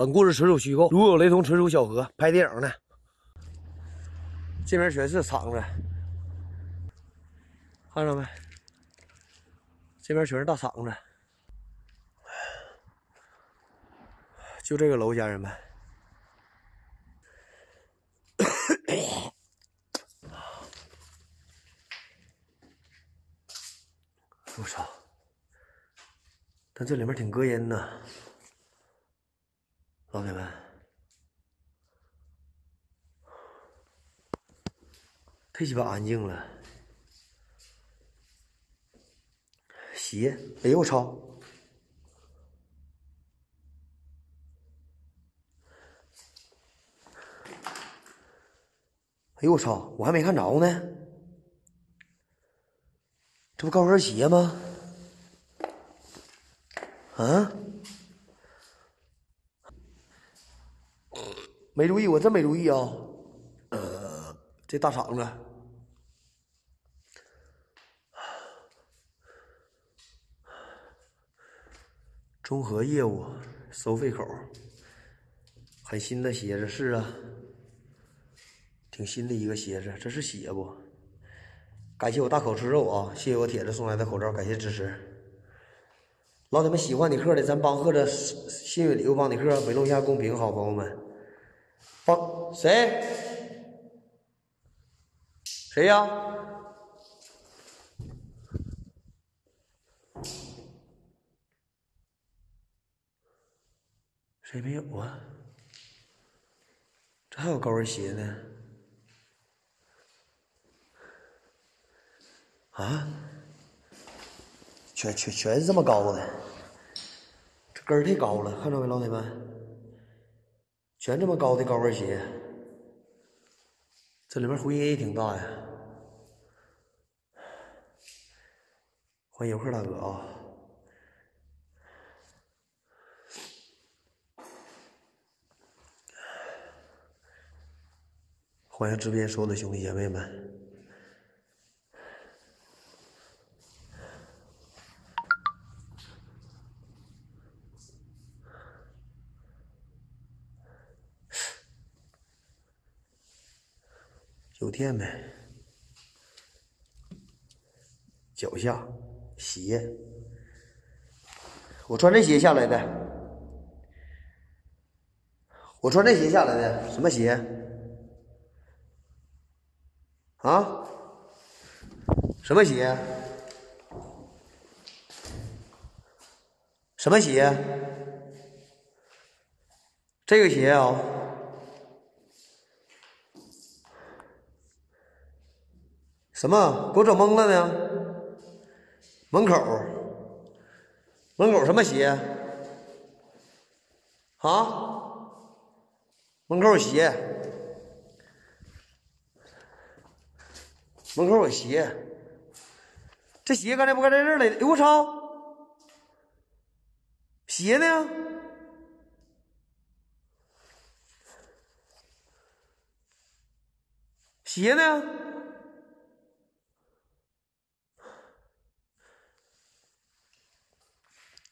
本故事纯属虚构，如有雷同，纯属巧合。拍电影呢，这边全是厂子，看着没？这边全是大厂子，就这个楼，家人们。我操！但这里面挺膈应的。老铁们，忒鸡巴安静了。鞋，哎呦我操！哎呦我操！我还没看着呢，这不高跟鞋吗？啊？没注意，我真没注意啊！呃，这大厂子，综合业务收费口，很新的鞋子是啊，挺新的一个鞋子，这是鞋不？感谢我大口吃肉啊！谢谢我铁子送来的口罩，感谢支持。老铁们喜欢你贺的，咱帮贺的幸运礼物帮你贺，围龙下公屏，好朋友们。谁？谁呀？谁没有啊？这还有高跟鞋呢？啊？全全全是这么高的，这跟儿太高了，看着没，老铁们？全这么高的高跟鞋，这里面回音也挺大呀！欢迎游客大哥啊！欢迎直播间所有的兄弟姐妹们。垫呗，脚下鞋，我穿这鞋下来的，我穿这鞋下来的，什么鞋？啊？什么鞋？什么鞋？这个鞋啊？什么？给我整懵了呢？门口，门口什么鞋？啊？门口有鞋，门口有鞋，这鞋刚才不搁在这儿嘞？哎我操！鞋呢？鞋呢？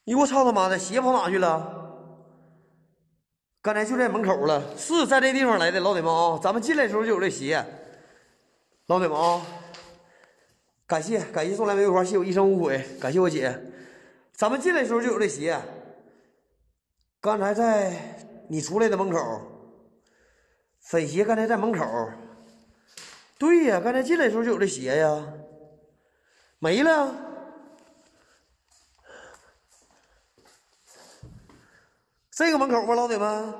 哎我操他妈的，鞋跑哪去了？刚才就在门口了，是在这地方来的，老铁们啊，咱们进来的时候就有这鞋，老铁们啊，感谢感谢送来玫瑰花，谢我一生无悔，感谢我姐，咱们进来的时候就有这鞋，刚才在你出来的门口，粉鞋刚才在门口，对呀，刚才进来的时候就有这鞋呀，没了。这个门口吗，老铁们？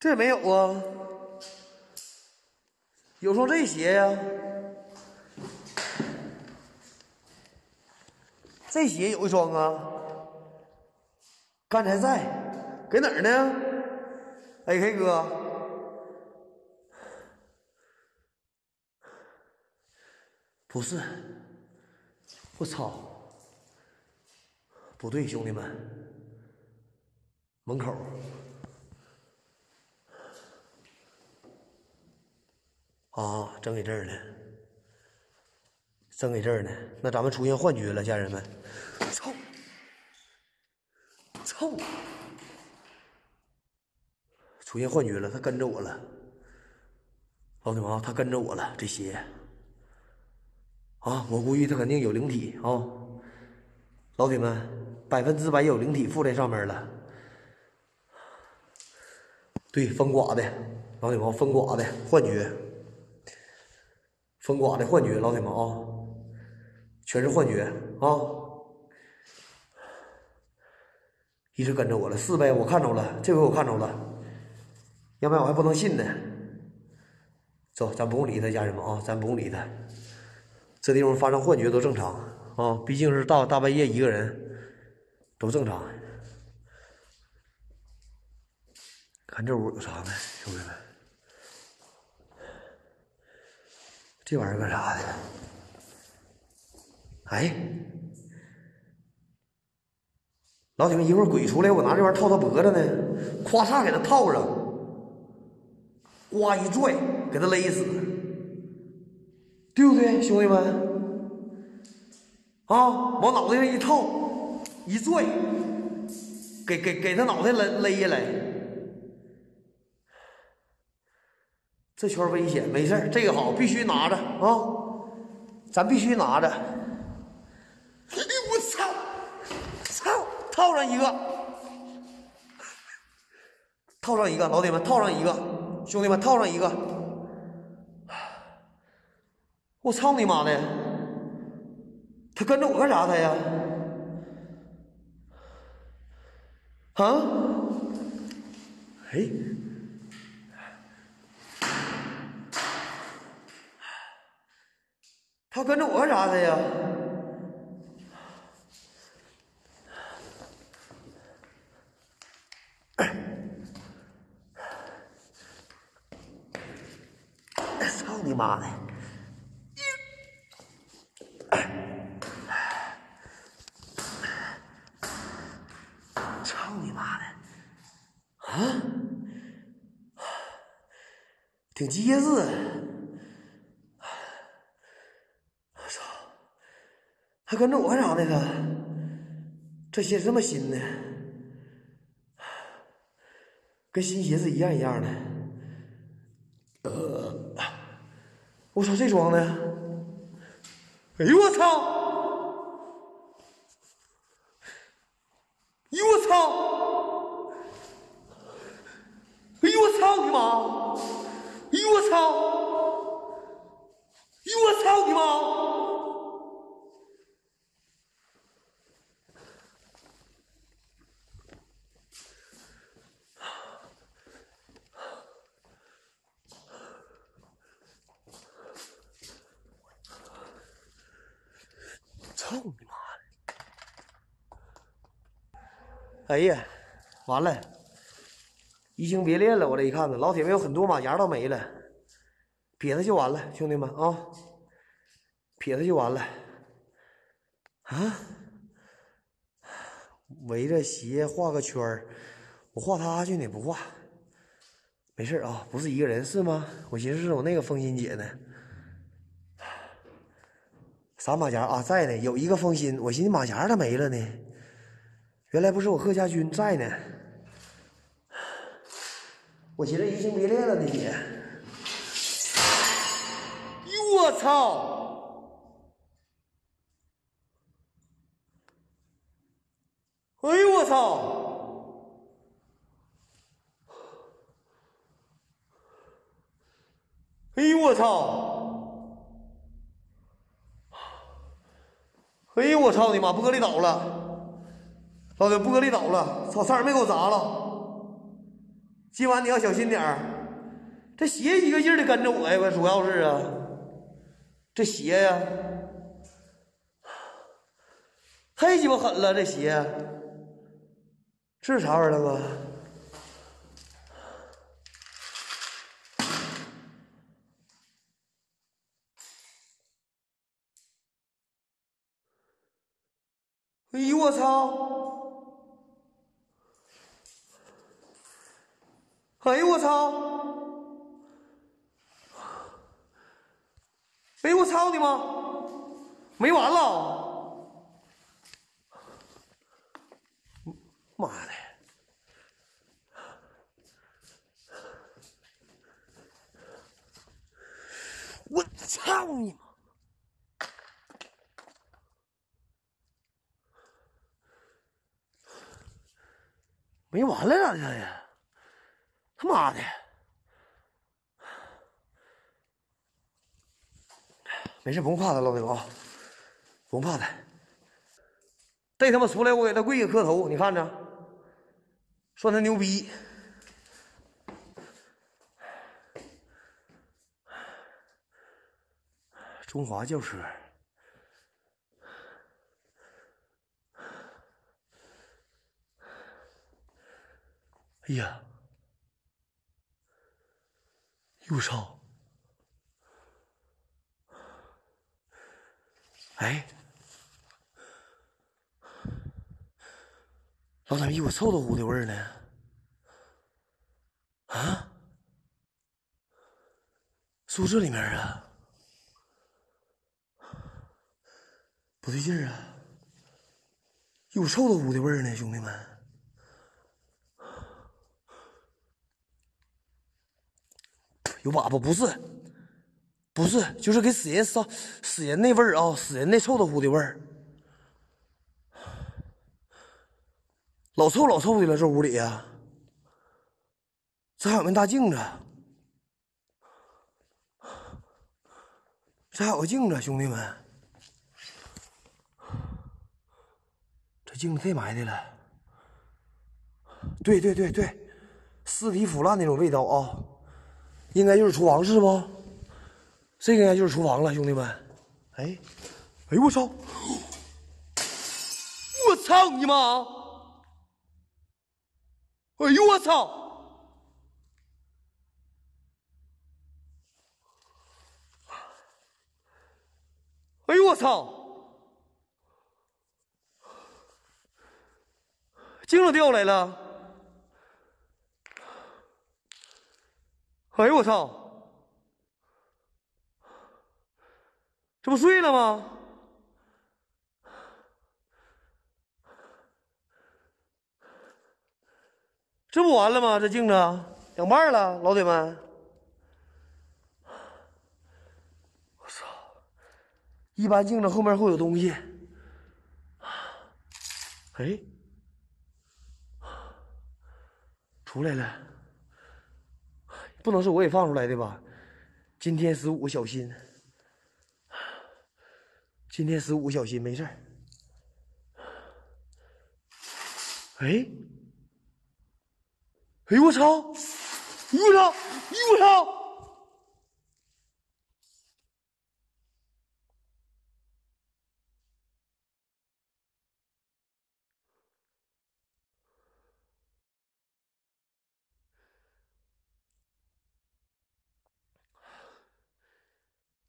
这没有啊，有双这鞋呀，这鞋有一双啊，刚才在，搁哪儿呢？A K 哥，不是，我操！不对，兄弟们，门口啊，整给这儿了，整给这儿呢。那咱们出现幻觉了，家人们，操！操！出现幻觉了，他跟着我了。老铁们啊，他跟着我了，这鞋啊，我估计他肯定有灵体啊。老铁们，百分之百有灵体附在上面了。对，风刮的，老铁们，风刮的幻觉，风刮的幻觉，老铁们啊，全是幻觉啊！一直跟着我了，是呗？我看着了，这回我看着了，要不然我还不能信呢。走，咱不用理他，家人们啊，咱不用理他。这地方发生幻觉都正常啊，毕竟是大大半夜一个人，都正常。看这屋有啥呢，兄弟们？这玩意儿干啥的？哎，老铁们，一会儿鬼出来，我拿这玩意儿套他脖子呢，咵嚓给他套上，呱一拽，给他勒死，对不对，兄弟们？啊，往脑袋上一套，一拽，给给给他脑袋勒勒下来。这圈危险，没事这个好，必须拿着啊！咱必须拿着。哎呦我操！操！套上一个，套上一个，老铁们套上一个，兄弟们套上一个。我操你妈的！他跟着我干啥？他呀？啊？哎？他跟着我干啥的呀？操你妈的！操你妈的！啊？挺结实。我操还跟着我干啥呢？他这鞋这么新呢，跟新鞋子一样一样的。呃，我操，这双的！哎呦我操！哎呦我操！哎呦我操你妈！哎呦我操！哎呦我操你妈！操你妈！哎呀，完了，移情别恋了。我这一看呢，老铁们有很多马牙都没了，撇他就完了，兄弟们啊，撇他就完了。啊，围着鞋画个圈儿，我画他去呢，不画。没事啊，不是一个人是吗？我寻思是我那个风心姐呢。啥马甲啊，在呢，有一个风心，我寻思马甲咋没了呢？原来不是我贺家军在呢。我寻思移情别恋了呢，姐。哟我操！哎呦我操！哎呦我操！哎呦我操你妈！玻璃倒了，老铁，玻璃倒了，操，差点没给我砸了。今晚你要小心点儿，这鞋一个劲儿的跟着我呀，主要是啊，这鞋呀，太鸡巴狠了，这鞋，这是啥玩意儿吗？哎呦我操！哎呦我操！哎呦我操你妈！没完了！妈的！我操你妈！没完了咋的？他妈的！没事，不用怕他，老铁们啊，不用怕他。这他妈出来，我给他跪下磕头，你看着，算他牛逼。中华轿车，哎呀，我操！哎，老怎么一股臭豆腐的味儿呢？啊？宿舍里面啊？不对劲儿啊！有臭豆腐的味儿呢，兄弟们。有粑粑不是？不是，就是给死人烧死人那味儿啊，死人那臭豆腐的味儿，老臭老臭的了，这屋里呀。这还有面大镜子，这还有个镜子，兄弟们，这镜子太埋汰了？对对对对，尸体腐烂那种味道啊，应该就是厨房是不？这个应该就是厨房了，兄弟们。哎，哎呦我操！我操你妈！哎呦我操！哎呦我操！镜子掉来了！哎呦我操！这不碎了吗？这不完了吗？这镜子两半了，老铁们！我操！一般镜子后面会有东西。哎，出来了！不能是我给放出来的吧？今天十五，小心。今天十五，小心没事儿。哎，哎呦我操！我操！我操！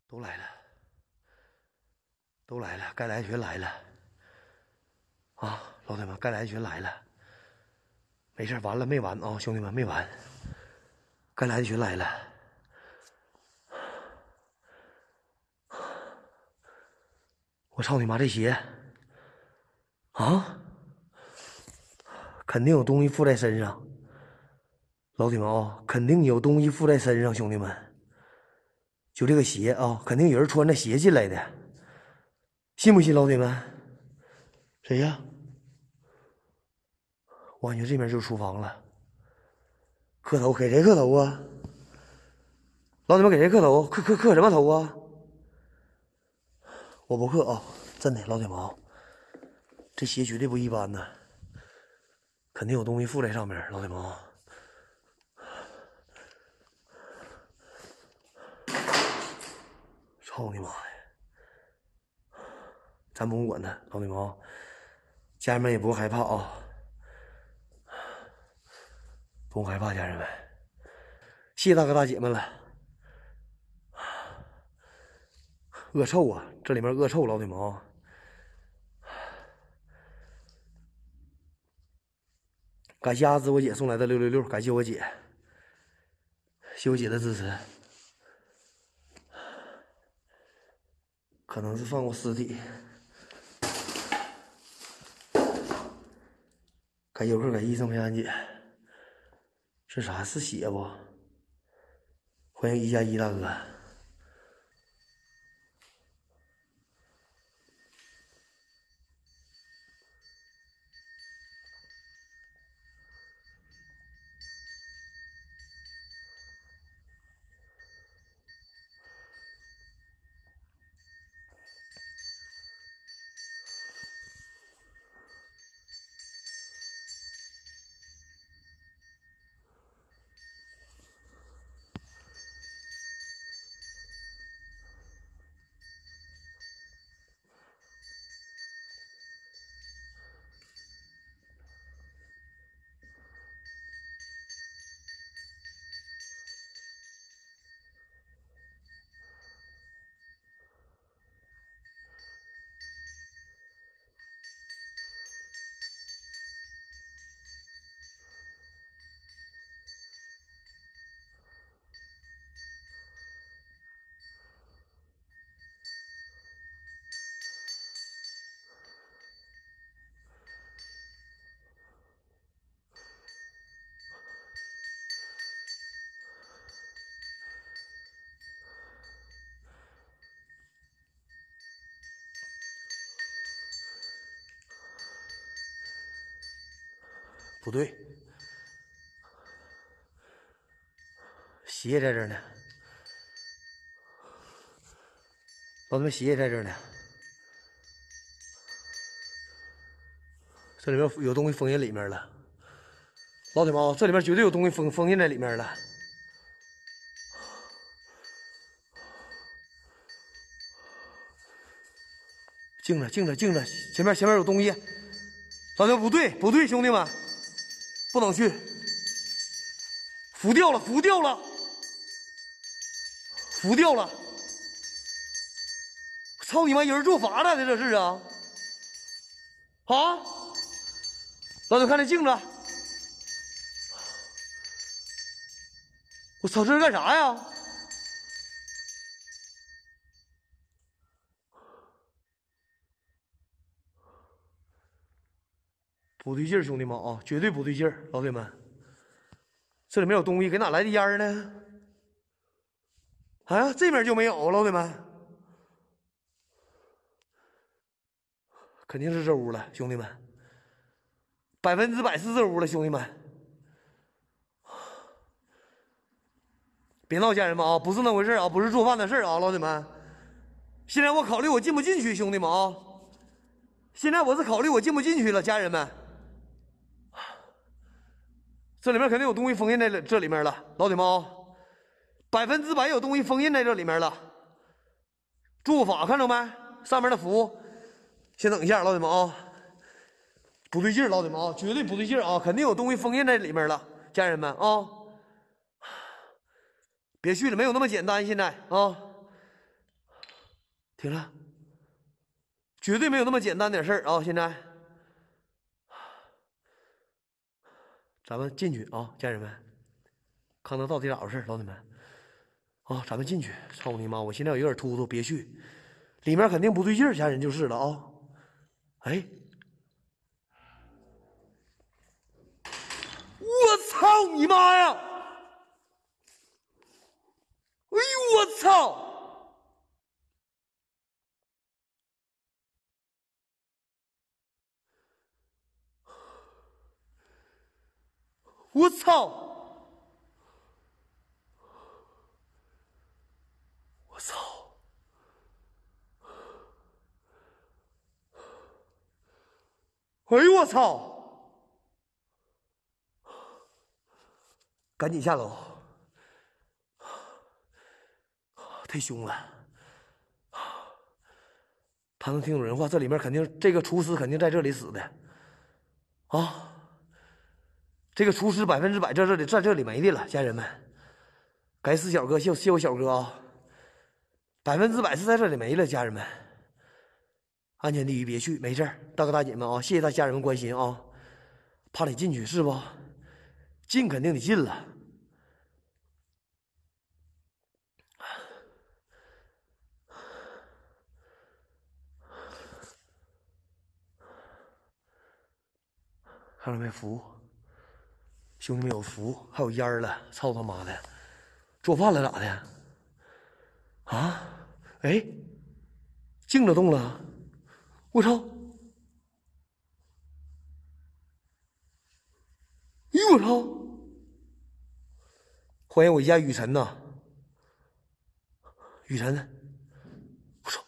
都来了。都来了，该来全来了，啊，老铁们，该来全来了，没事，完了没完啊，兄弟们没完，该来的全来了，我操你妈这鞋，啊，肯定有东西附在身上，老铁们啊，肯定有东西附在身上，兄弟们，就这个鞋啊，肯定有人穿着鞋进来的。信不信，老铁们？谁呀？我感觉这边就是厨房了。磕头，给谁磕头啊？老铁们，给谁磕头？磕磕磕什么头啊？我不磕啊！真的，老铁们，这鞋绝对不一般呐，肯定有东西附在上面，老铁们。操你妈呀！咱不用管他，老铁们啊，家人们也不用害怕啊，不用害怕，家人们，谢谢大哥大姐们了。恶臭啊，这里面恶臭，老铁们啊，感谢阿紫我姐送来的六六六，感谢我姐，谢我姐的支持，可能是放过尸体。给游客给医生平安姐，这啥是血不？欢迎一加一大哥。不对，鞋在这儿呢，老铁们，鞋也在这儿呢，这里面有东西封印里面了，老铁们啊，这里面绝对有东西封封印在里面了，静着，静着，静着，前面前面有东西，老弟不对，不对，兄弟们。不能去，浮掉了，浮掉了，浮掉了！操你妈，有人做法了，这这是啊！啊！老铁，看这镜子，我操，这是干啥呀？不对劲儿，兄弟们啊，绝对不对劲儿，老铁们，这里面有东西，给哪来的烟呢？啊，这边就没有，老铁们，肯定是这屋了，兄弟们，百分之百是这屋了，兄弟们，别闹，家人们啊，不是那回事啊，不是做饭的事啊，老铁们，现在我考虑我进不进去，兄弟们啊，现在我是考虑我进不进去了，家人们。这里面肯定有东西封印在这里面了，老铁们啊，百分之百有东西封印在这里面了。做法看着没？上面的符，先等一下，老铁们啊，不对劲儿，老铁们啊，绝对不对劲儿啊，肯定有东西封印在里面了，家人们啊，别去了，没有那么简单，现在啊，停了，绝对没有那么简单点事儿啊，现在。咱们进去啊，家人们，看看到底咋回事，老铁们，啊，咱们进去。操你妈！我现在有点突突，别去，里面肯定不对劲儿，家人就是了啊。哎，我操你妈呀！哎呦我操！我操！我操！哎呦我操！赶紧下楼！太凶了！他能听懂人话，这里面肯定这个厨师肯定在这里死的啊！这个厨师百分之百在这里，在这里没的了，家人们，该死小哥，谢谢我小哥啊，百分之百是在这里没了，家人们，安全第一，别去，没事大哥大姐们啊，谢谢大家人们关心啊，怕你进去是不？进肯定得进了。看到没服务？兄弟们有福，还有烟儿了！操他妈的，做饭了咋的？啊？哎，镜子动了！我操！哎呦我操！欢迎我家雨辰呐，雨辰，我操！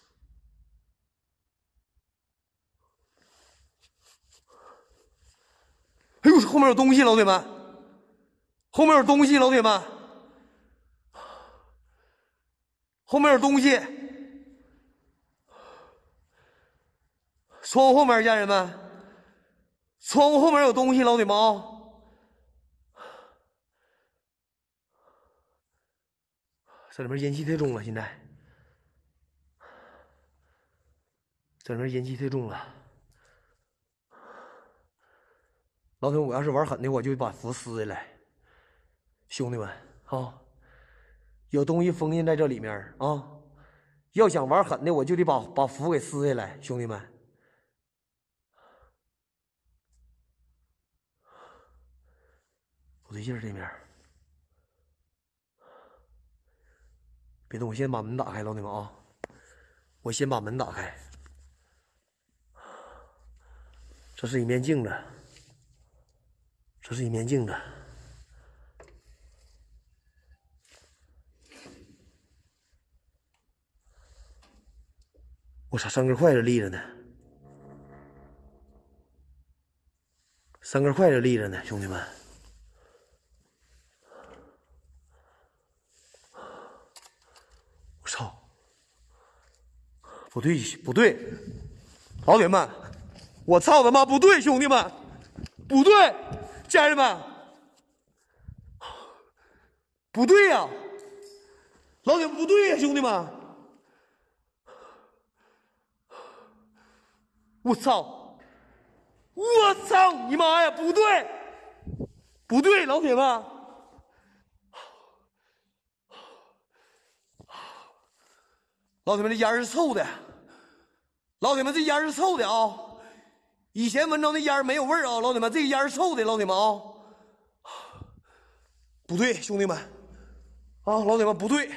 哎呦，后面有东西，老铁们，后面有东西，老铁们，后面有东西，窗户后面，家人们，窗户后面有东西，老铁们啊！这里面阴气太重了，现在，这里面阴气太重了。老铁，我要是玩狠的，我就把符撕下来。兄弟们啊，有东西封印在这里面啊！要想玩狠的，我就得把把符给撕下来，兄弟们。不对劲儿，这面。别动，我先把门打开，老铁们啊！我先把门打开。这是一面镜子，这是一面镜子。我操，三根筷子立着呢，三根筷子立着呢，兄弟们。我操！不对，不对，老铁们，我操他妈不对，兄弟们，不对，家人们，不对呀，老铁不对呀，兄弟们，我操，我操你妈呀，不对，不对，老铁们。老铁们，这烟是臭的。老铁们，这烟是臭的啊！以前闻着那烟没有味儿啊，老铁们，这烟是臭的，老铁们啊！不对，兄弟们，啊，老铁们不对，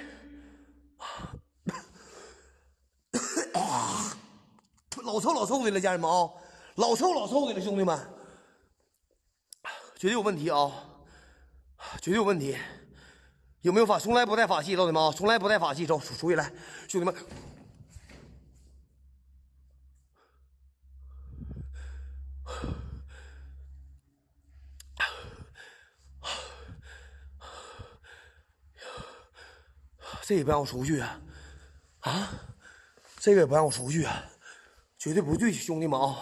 老臭老臭的了，家人们啊，老臭老臭的了，兄弟们，绝对有问题啊，绝对有问题。有没有法？从来不带法器，老铁们啊！从来不带法器，走出出去来，兄弟们。这也不让我出去啊！啊，这个也不让我出去啊！绝对不对，兄弟们啊！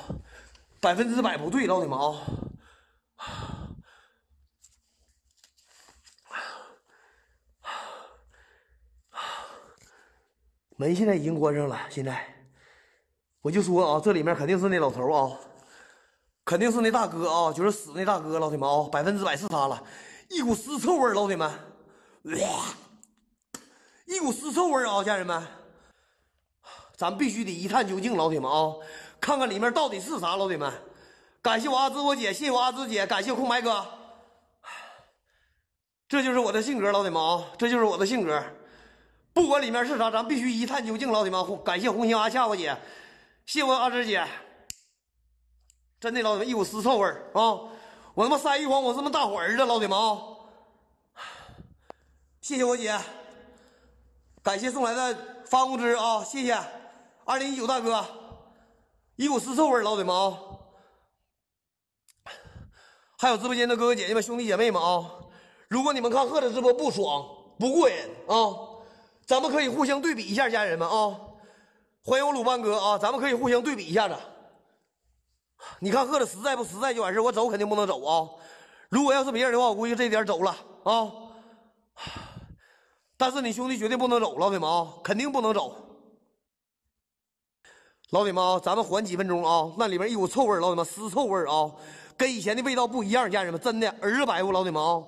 百分之百不对，老铁们啊！门现在已经关上了。现在，我就说啊，这里面肯定是那老头啊，肯定是那大哥啊，就是死那大哥，老铁们啊，百分之百是他了。一股尸臭味老铁们，哇一股尸臭味啊，家人们，咱必须得一探究竟，老铁们啊，看看里面到底是啥，老铁们。感谢我阿芝我姐，谢谢我阿芝姐，感谢空白哥。这就是我的性格，老铁们啊，这就是我的性格。不管里面是啥，咱必须一探究竟，老铁们！感谢红星阿夏我姐，谢我阿芝姐。真的，老铁们，一股尸臭味啊！我他妈三玉皇，我他妈大伙儿子，老铁们啊！谢谢我姐，感谢送来的发工资啊！谢谢，二零一九大哥，一股尸臭味老铁们啊！还有直播间的哥哥姐姐们、兄弟姐妹们啊！如果你们看贺的直播不爽不过瘾啊！咱们可以互相对比一下，家人们啊！欢迎我鲁班哥啊！咱们可以互相对比一下子。你看贺的实在不实在就完事我走肯定不能走啊！如果要是别人的话，我估计这点走了啊。但是你兄弟绝对不能走，老铁们啊，肯定不能走。老铁们啊，咱们缓几分钟啊！那里面一股臭味老铁们尸臭味啊，跟以前的味道不一样，家人们真的儿子白不，老铁们啊，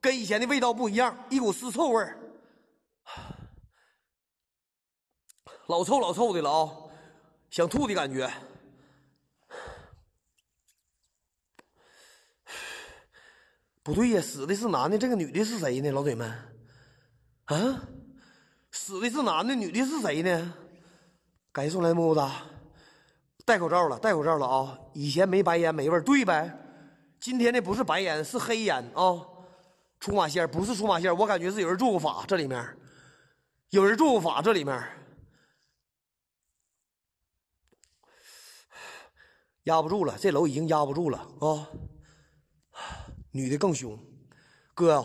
跟以前的味道不一样，一股尸臭味老臭老臭的了啊，想吐的感觉。不对呀，死的是男的，这个女的是谁呢？老铁们，啊，死的是男的，女的是谁呢？感谢送来么么哒，戴口罩了，戴口罩了啊！以前没白烟没味儿，对呗？今天的不是白烟，是黑烟啊！出马仙不是出马仙，我感觉是有人做过法，这里面有人做过法，这里面压不住了，这楼已经压不住了啊！女的更凶，哥，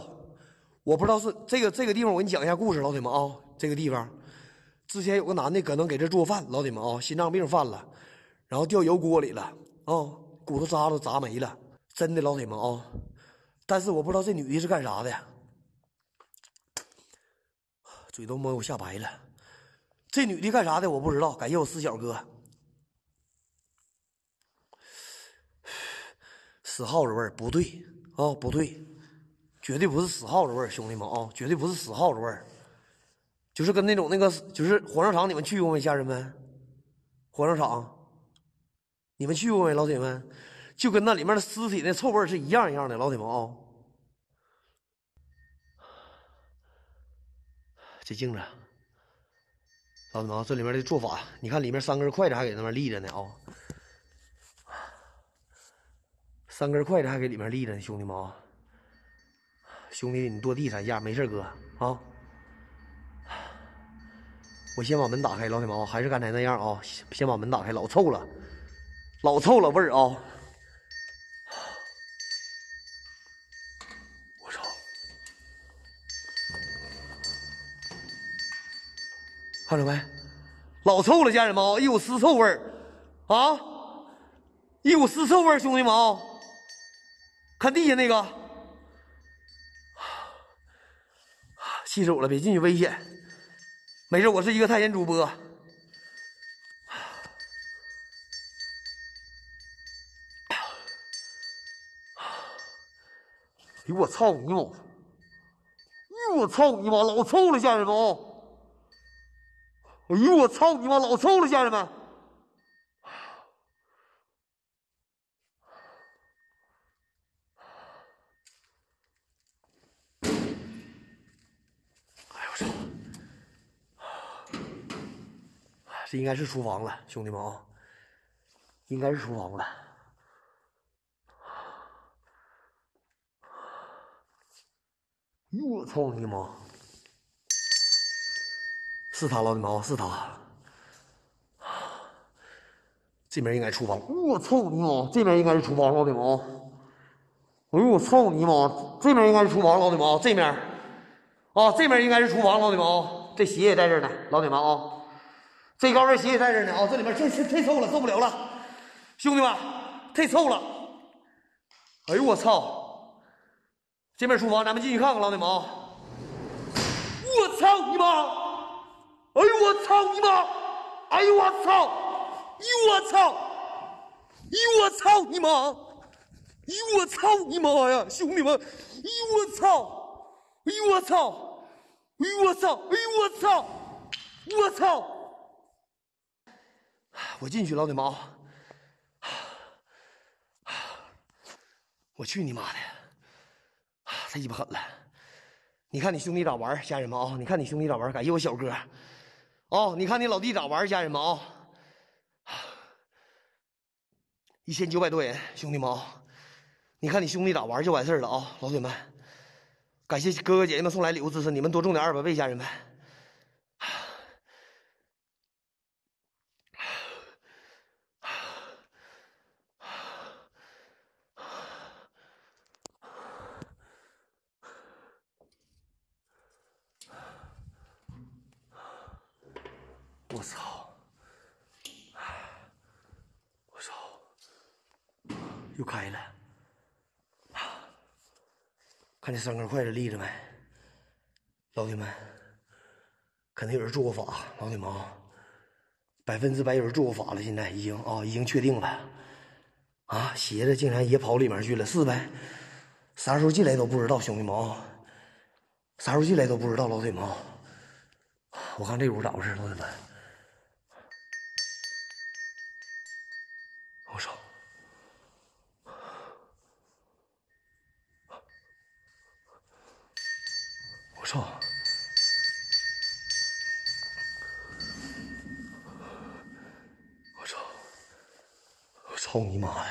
我不知道是这个这个地方，我给你讲一下故事，老铁们啊，这个地方之前有个男的可能给这做饭，老铁们啊，心脏病犯了，然后掉油锅里了啊，骨头渣都砸没了，真的老铁们啊，但是我不知道这女的是干啥的，嘴都没我吓白了，这女的干啥的我不知道，感谢我四小哥，死耗子味儿不对。啊，不对，绝对不是死耗子味儿，兄弟们啊，绝对不是死耗子味儿，就是跟那种那个，就是火葬场，你们去过没，家人们？火葬场，你们去过没，老铁们？就跟那里面的尸体那臭味是一样一样的，老铁们啊。这镜子，老铁们啊，这里面的做法，你看里面三根筷子还给那边立着呢啊。三根筷子还给里面立着呢，兄弟们啊！兄弟，你跺地三下，没事哥啊！我先把门打开，老铁们啊，还是刚才那样啊，先把门打开，老臭了，老臭了味儿啊！我操！看着没？老臭了，家人们啊，一股尸臭味儿啊！一股尸臭味儿，兄弟们啊！看地下那个，气死我了！别进去，危险。没事，我是一个探险主播。哎呦我操你妈！哎呦我操你妈！老臭了，家人们！哎呦我操你妈！老臭了，家人们！这应该是厨房了，兄弟们啊，应该是厨房了。哟，我操你妈！是他，老铁们啊，是他。这边应该厨房。我操你妈！这边应该是厨房，老铁们啊。哎呦我操你妈！这边应该是厨房，老铁们啊。这面啊，这边应该是厨房，老铁们啊。这鞋也在这呢，老铁们啊。这高跟鞋也在这呢啊！这里面太太臭了，受不了了，兄弟们，太臭了！哎呦我操！这边厨房，咱们进去看看，老铁们啊！我操你妈！哎呦我操你妈！哎呦我操！哎呦我操！哎呦我操你妈！哎呦我操你妈呀！兄弟们！哎呦我操！哎呦我操！哎呦我操！哎呦我操！我操！我进去，老铁们啊！我去你妈的！太鸡巴狠了！你看你兄弟咋玩，家人们啊！你看你兄弟咋玩，感谢我小哥。哦，你看你老弟咋玩，家人们啊！一千九百多人，兄弟们啊！你看你兄弟咋玩就完事了啊，老铁们！感谢哥哥姐姐们送来礼物支持，你们多种点二百倍，家人们。我操！我操！又开了！看这三根筷子立着没？老铁们，肯定有人做过法，老铁们啊，百分之百有人做过法了，现在已经啊，已经确定了。啊，鞋子竟然也跑里面去了，是呗？啥时候进来都不知道，兄弟们啊，啥时候进来都不知道，老铁们啊。我看这屋咋回事，老铁们？我操！操！我操！我操你妈！呀！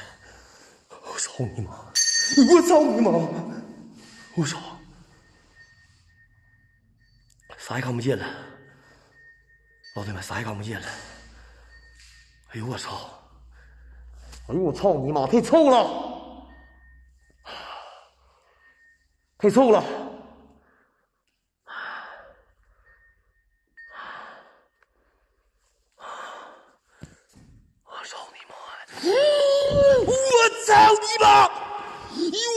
我操你妈！我操你妈！我操！啥也看不见了，老铁们，啥也看不见了。哎呦我操！哎呦我操！你妈！太臭了！太臭了！我操你妈呀！我操你妈！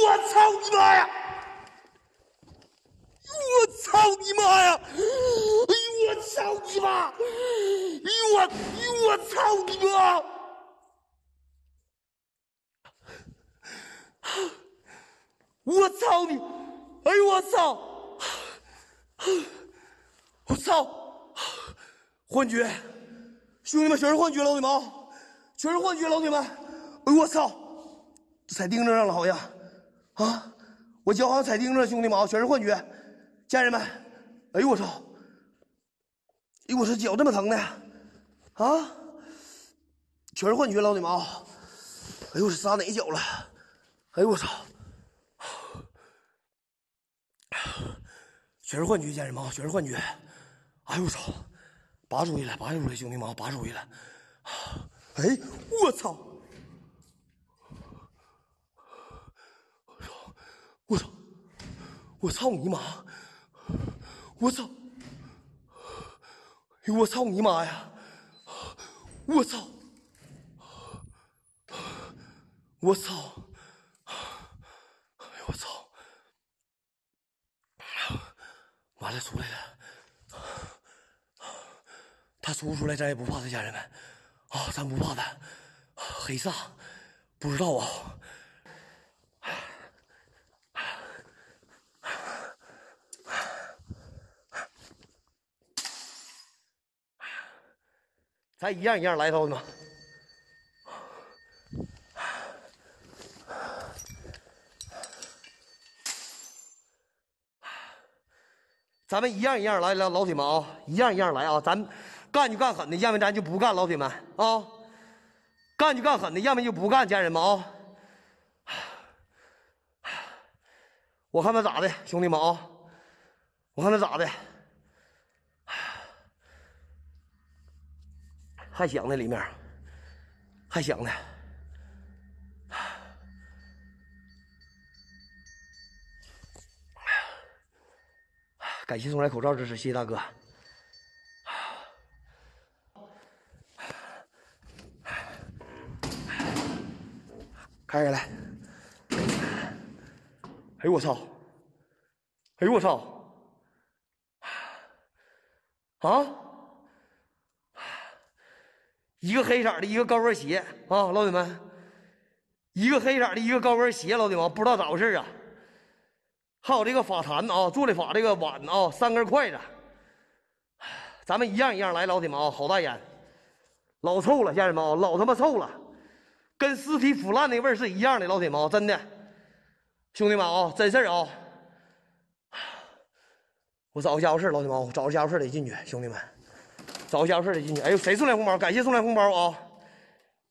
我操你妈呀！我操你妈呀！哎呦我操你妈！哎呦我哎呦我操你妈！我操你！哎呦我操！我操！幻觉！兄弟们，全是幻觉，老铁们啊，全是幻觉，老铁们！哎呦我操！踩钉子上了好像，啊！我脚好像踩钉子，兄弟们啊，全是幻觉，家人们！哎呦我操！哎呦我这脚这么疼呢，啊！全是幻觉，老铁们啊！哎呦我是撒哪脚了？哎呦我操！全是幻觉，家人们啊，全是幻觉！哎呦我操！拔出去了，拔出来，兄弟们啊，拔出去了！哎，我操！我操！我操你妈！我操！我操你妈呀！我操！我操！哎呦我操！完了，出来了！他出不出来，咱也不怕他，家人们啊，咱不怕他。黑煞，不知道啊。咱一样一样来，老铁们。咱们一样一样来，老老铁们啊，一样一样来啊！咱干就干狠的，要么咱就不干，老铁们啊！干就干狠的，要么就不干，家人们啊！我看他咋的，兄弟们啊！我看他咋的，还响呢，里面还响呢。感谢送来口罩支持，谢谢大哥。开开来！哎呦我操！哎呦我操！啊！一个黑色的，一个高跟鞋。啊，老铁们，一个黑色的，一个高跟鞋，老铁们不知道咋回事啊。还有这个法坛啊，做的法这个碗啊，三根筷子，咱们一样一样来，老铁们啊，好大烟，老臭了，家人们啊，老他妈臭了，跟尸体腐烂那味儿是一样的，老铁们啊，真的，兄弟们啊，真事儿啊，我找个家伙事，老铁们，我找个家伙事得进去，兄弟们，找个家伙事儿得进去，哎呦，谁送来红包？感谢送来红包啊！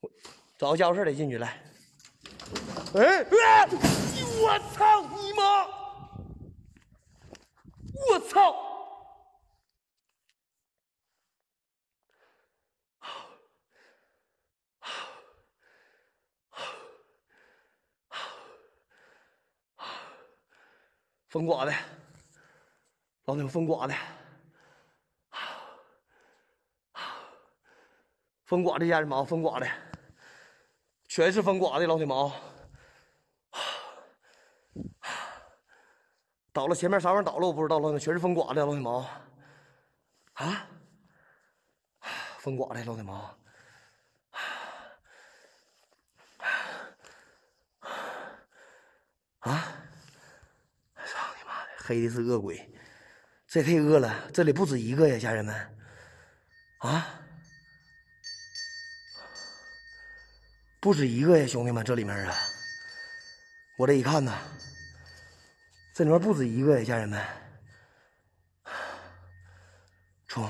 我找个家伙事儿得进去，来，哎，哎我操你妈！我操！风刮的，老铁们，风刮的，风刮的家人们啊，风刮的，全是风刮的，老铁们啊。倒了，前面啥玩意倒了？我不知道，老铁们，全是风刮的，老铁们啊！啊，风刮的，老铁们啊！啊！操你妈的，黑的是恶鬼，这也太恶了！这里不止一个呀，家人们！啊，不止一个呀，兄弟们，这里面啊，我这一看呐。这里面不止一个呀，家人们，冲，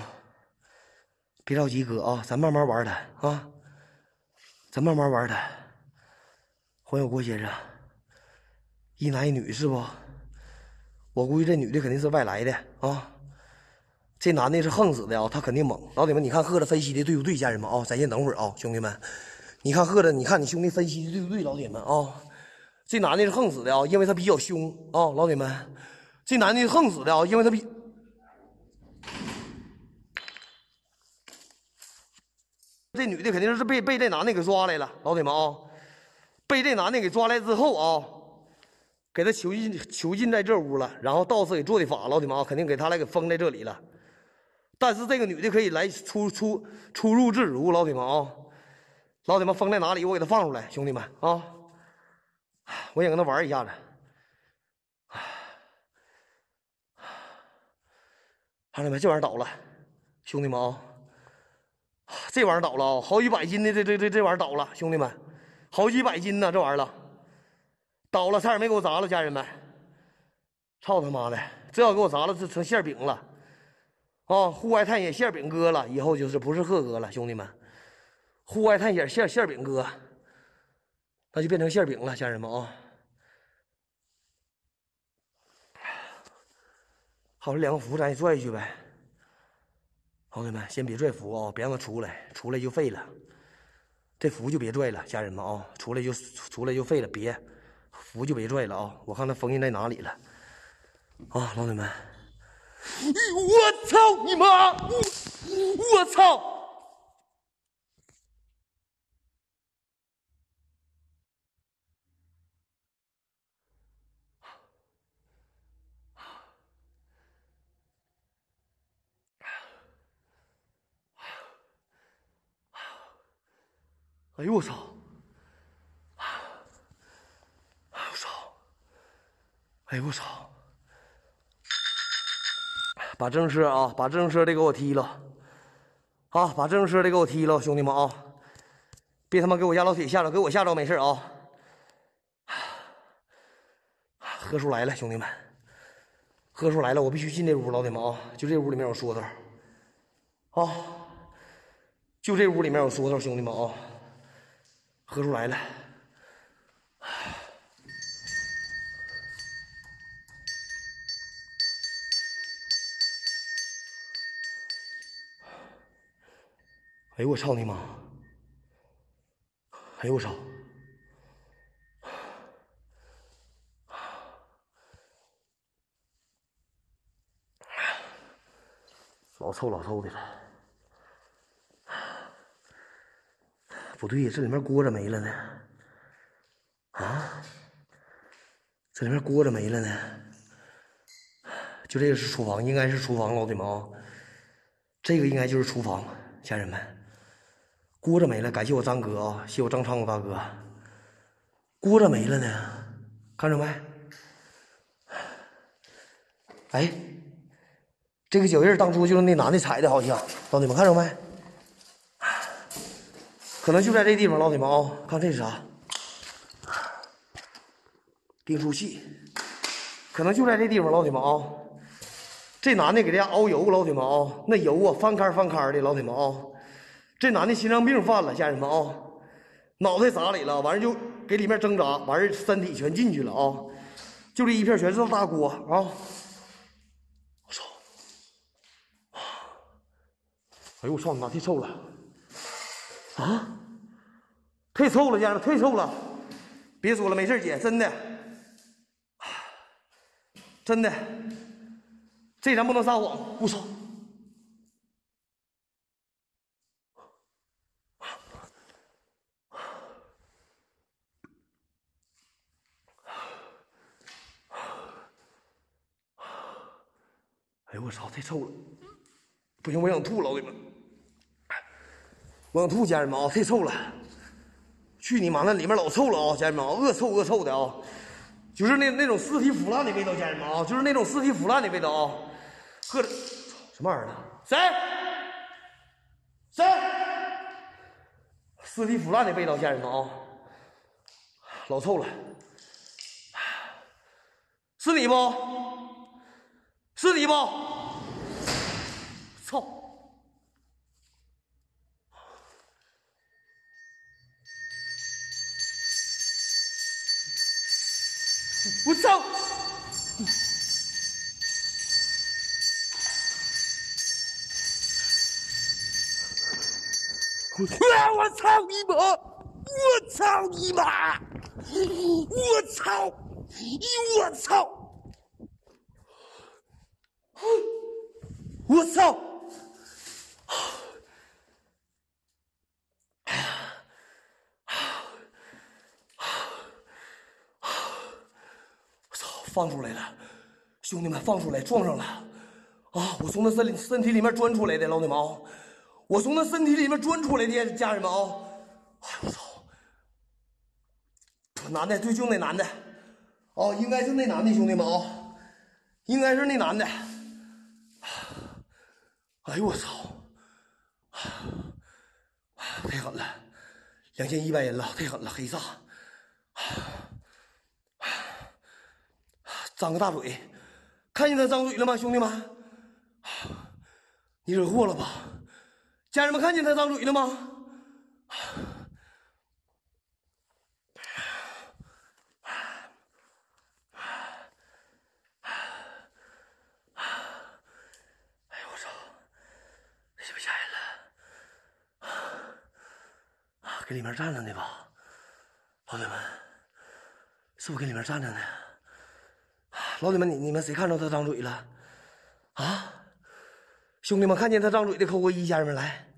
别着急，哥啊，咱慢慢玩他啊，咱慢慢玩他。黄小国先生，一男一女是不？我估计这女的肯定是外来的啊。这男的是横死的啊，他肯定猛。老铁们，你看赫子分析的对不对？家人们啊，咱先等会儿啊，兄弟们，你看赫子，你看你兄弟分析的对不对？老铁们啊，这男的是横死的啊，因为他比较凶啊，老铁们，这男的是横死的啊，因为他比这女的肯定是被被这男的给抓来了，老铁们啊，被这男的给抓来之后啊，给他囚禁囚禁在这屋了，然后道士给做的法，老铁们啊，肯定给他来给封在这里了。但是这个女的可以来出出出入自如，老铁们啊，老铁们封在哪里？我给他放出来，兄弟们啊，我想跟他玩一下子。看到没？这玩意儿倒了，兄弟们啊，这玩意儿倒了啊，好几百斤的这这这这玩意儿倒了，兄弟们，好几百斤呢，这玩意儿了，倒了，差点没给我砸了，家人们，操他妈的，这要给我砸了，这成馅饼了。啊，户外探险馅饼哥了，以后就是不是贺哥了，兄弟们，户外探险馅馅饼哥，那就变成馅饼了，家人们啊。好，这两个符咱也拽下去呗，朋友们，先别拽符啊，别让他出来，出来就废了。这符就别拽了，家人们啊，出来就出来就废了，别符就别拽了啊，我看他封印在哪里了啊，老铁们。我操你妈！我操！哎呦我操！哎呦我操！哎呦我操！把自行车啊，把自行车的给我踢了，啊，把自行车的给我踢了，兄弟们啊，别他妈给我家老铁吓着，给我吓着没事啊。何叔来了，兄弟们，何叔来了，我必须进这屋，老铁们啊，就这屋里面有说道，啊，就这屋里面有说道，兄弟们啊，何叔来了。哎呦我操你妈！哎呦我操！老臭老臭的了。不对，这里面锅咋没了呢？啊？这里面锅咋没了呢？就这个是厨房，应该是厨房，老铁们啊，这个应该就是厨房，家人们。锅子没了，感谢我张哥啊，谢我张昌我大哥。锅子没了呢，看着没？哎，这个脚印当初就是那男的踩的，好像，老铁们看着没？可能就在这地方，老铁们啊，看这是啥？订书器，可能就在这地方，老铁们啊。这男的给这家熬油，老铁们啊，那油啊翻开翻开的，老铁们啊。这男的心脏病犯了，家人们啊，脑袋砸里了，完事就给里面挣扎，完事身体全进去了啊，就这一片全是大锅啊！我操！哎呦我操你妈，太臭了！啊！太臭了，家人们，太臭了！别说了，没事姐，真的，真的，这咱不能撒谎！我操！哎呦我操，太臭了！不行，我想吐，老铁们，猛吐，家人们啊，太臭了！去你妈，那里面老臭了啊，家人们啊，恶臭恶臭的啊，就是那那种尸体腐烂的味道，家人们啊，就是那种尸体腐烂的味道啊！喝的什么玩意儿呢？谁？谁？尸体腐烂的味道，家人们啊，老臭了！是你不？是你不？操！我操！我我操你妈！我操你妈！我操！我操！我操！我操！放出来了，兄弟们，放出来，撞上了！啊！我从他身身体里面钻出来的，老铁们啊！我从他身体里面钻出来的，家人们啊！哎，我操！男的，对，就那男的，哦，应该是那男的，兄弟们啊，应该是那男的。哎呦我操！太狠了，两千一百人了，太狠了，黑煞！张个大嘴，看见他张嘴了吗，兄弟们？你惹祸了吧？家人们看见他张嘴了吗？哎呦，我操，吓吓人了。啊给里面站着呢吧，老铁们，是不是给里面站着呢？老铁们，你你们谁看着他张嘴了？啊，兄弟们，看见他张嘴的扣个一，家人们来，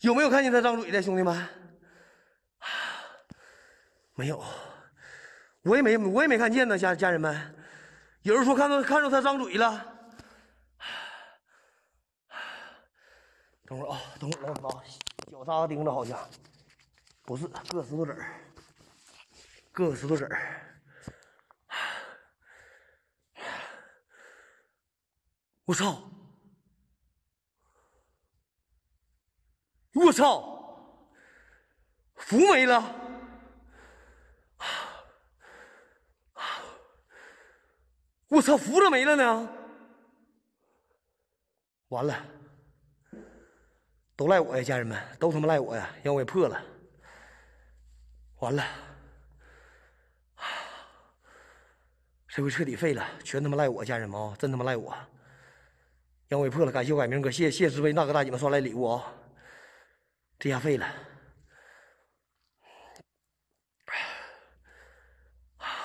有没有看见他张嘴的兄弟们？没有，我也没我也没看见呢，家家人们，有人说看到看着他张嘴了。等会儿啊，等会儿，老铁们，脚扎钉子好像。不是，个石头子儿，个石头子儿。我操！我操！符没了！我操，符咋没了呢？完了！都赖我呀，家人们，都他妈赖我呀，让我给破了。完了，这回彻底废了，全他妈赖我家人们啊！真他妈赖我，让我给破了。感谢我改名哥，谢谢志威大哥大姐们刷来礼物啊！这下废了，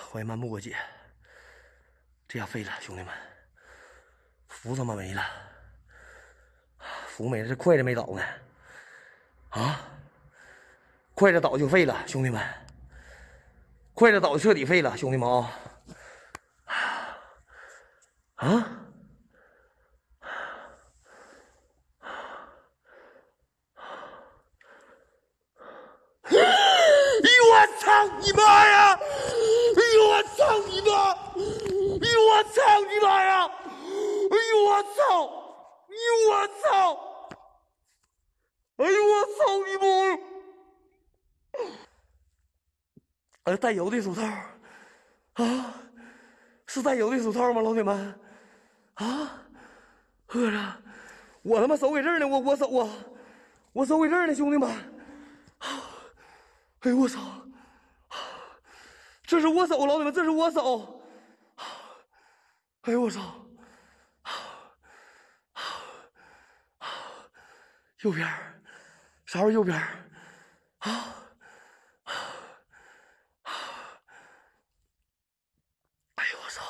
欢迎漫步过姐，这下废了，兄弟们，福他妈没了，福没了，这筷子没倒呢，啊！筷子倒就废了，兄弟们！筷子倒彻底废了，兄弟们啊！啊！哎呦我操你妈呀！哎呦我操你妈！哎呦我操你妈呀！哎呦我操！哎呦我操！哎呦我操你妈！呃，带油的手套，啊，是带油的手套吗，老铁们？啊，喝着，我他妈手搁这儿呢，我我手啊，我手搁这儿呢，兄弟们，哎呦我操，这是我手，老铁们，这是我手，哎呦我操，右边，啥时候右边？啊！哎呦我操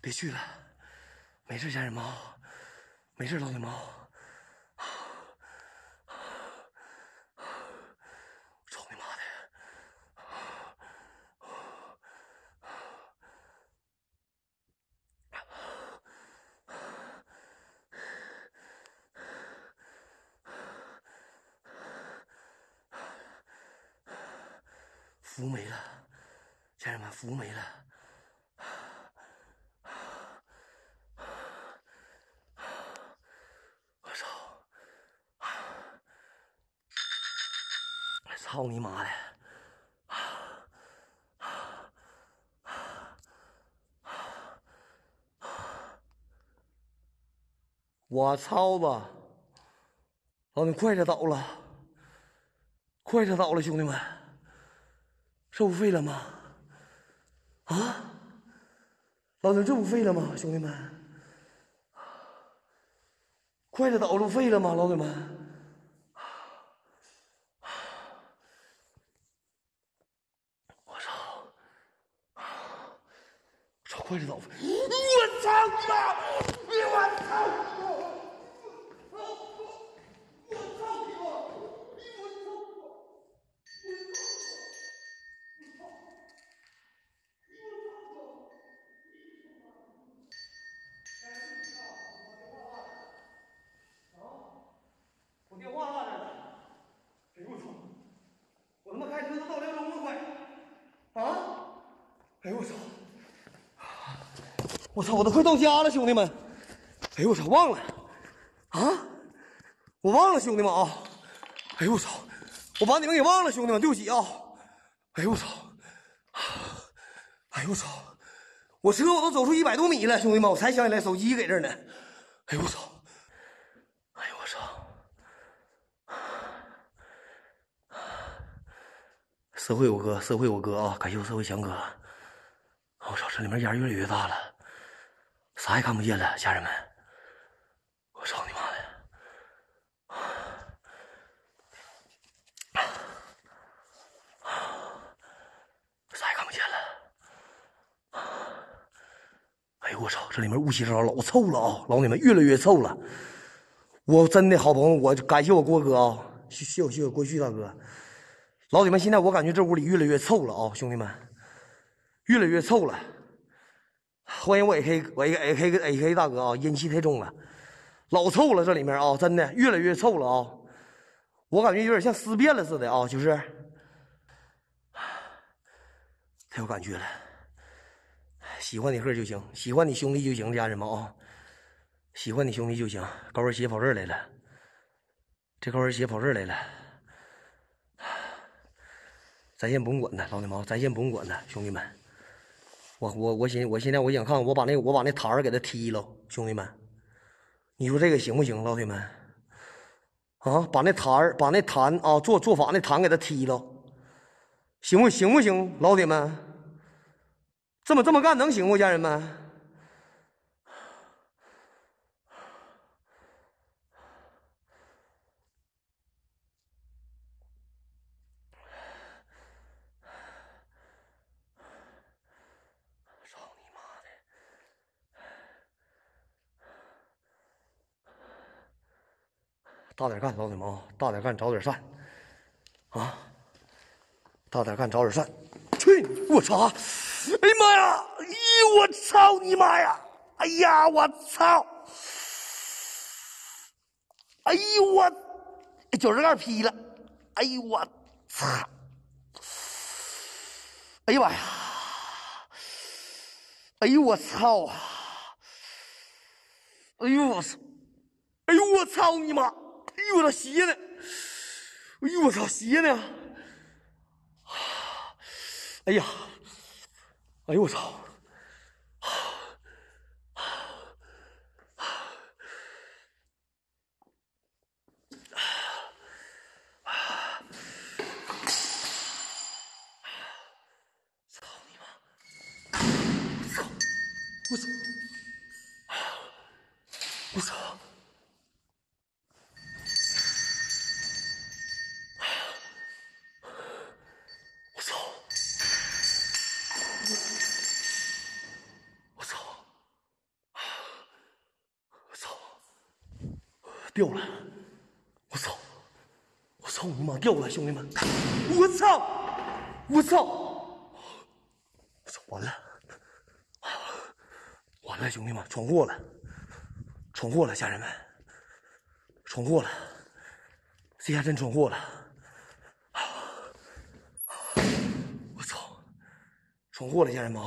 别去了，没事，家人猫，没事，老铁猫。操你妈的！符没了，家人们，符没了。操你妈的！我操吧！老弟，快点倒了，快点倒了，兄弟们，这不废了吗？啊！老弟，这不废了吗？兄弟们，快点倒了，废了吗？老弟们！快点走！我操你妈！我操！我操！我操你妈！我操！我电话落这了。哎呦我操！我他妈开车都到辽中了，快！啊！哎呦我操！我操！我都快到家了，兄弟们！哎呦我操！忘了啊！我忘了，兄弟们啊！哎呦我操！我把你们给忘了，兄弟们，对不起啊！哎呦我操！哎呦我操！我车我都走出一百多米了，兄弟们，我才想起来手机搁这呢。哎呦我操！哎呦我操！社会有哥，社会有哥啊！感谢我社会强哥。我操！这里面烟越来越大了。啥也看不见了，家人们！我操你妈的！啥也看不见了！哎呦我操，这里面雾气烧老臭了啊！老铁们，越来越臭了！我真的好朋友，我感谢我郭哥啊，谢谢我谢我郭旭大哥。老铁们，现在我感觉这屋里越来越臭了啊，兄弟们，越来越臭了。欢迎我 AK，我 AK AK AK 大哥啊！阴气太重了，老臭了，这里面啊，真的越来越臭了啊！我感觉有点像尸变了似的啊，就是太有感觉了。喜欢你贺就行，喜欢你兄弟就行，家人们啊，喜欢你兄弟就行。高跟鞋跑这儿来了，这高跟鞋跑这儿来了，咱先不用管他，老铁们，咱先不用管他，兄弟们。我我我寻我现在我想看，我把那我把那台儿给他踢了，兄弟们，你说这个行不行，老铁们？啊，把那坛儿把那坛啊做做法那坛给他踢了，行不行不行，老铁们？这么这么干能行不，家人们？大点干，老铁们啊！大点干，早点散，啊！大点干，早点散。去！我操！哎呀妈呀！咦！我操你妈呀！哎呀！我操！哎呦我！脚趾盖劈了！哎呦我操！哎呀妈呀！哎呦我操啊！哎呦我操！哎呦我操你妈！哎呦我操，鞋呢？哎呦我操，鞋呢？哎呀，哎呦我！操掉了！我操！我操你妈！掉了，兄弟们！我操！我操！我操！完了！完了，兄弟们，闯祸了！闯祸了，家人们！闯祸了！这下真闯祸了！我操！闯祸了，家人们！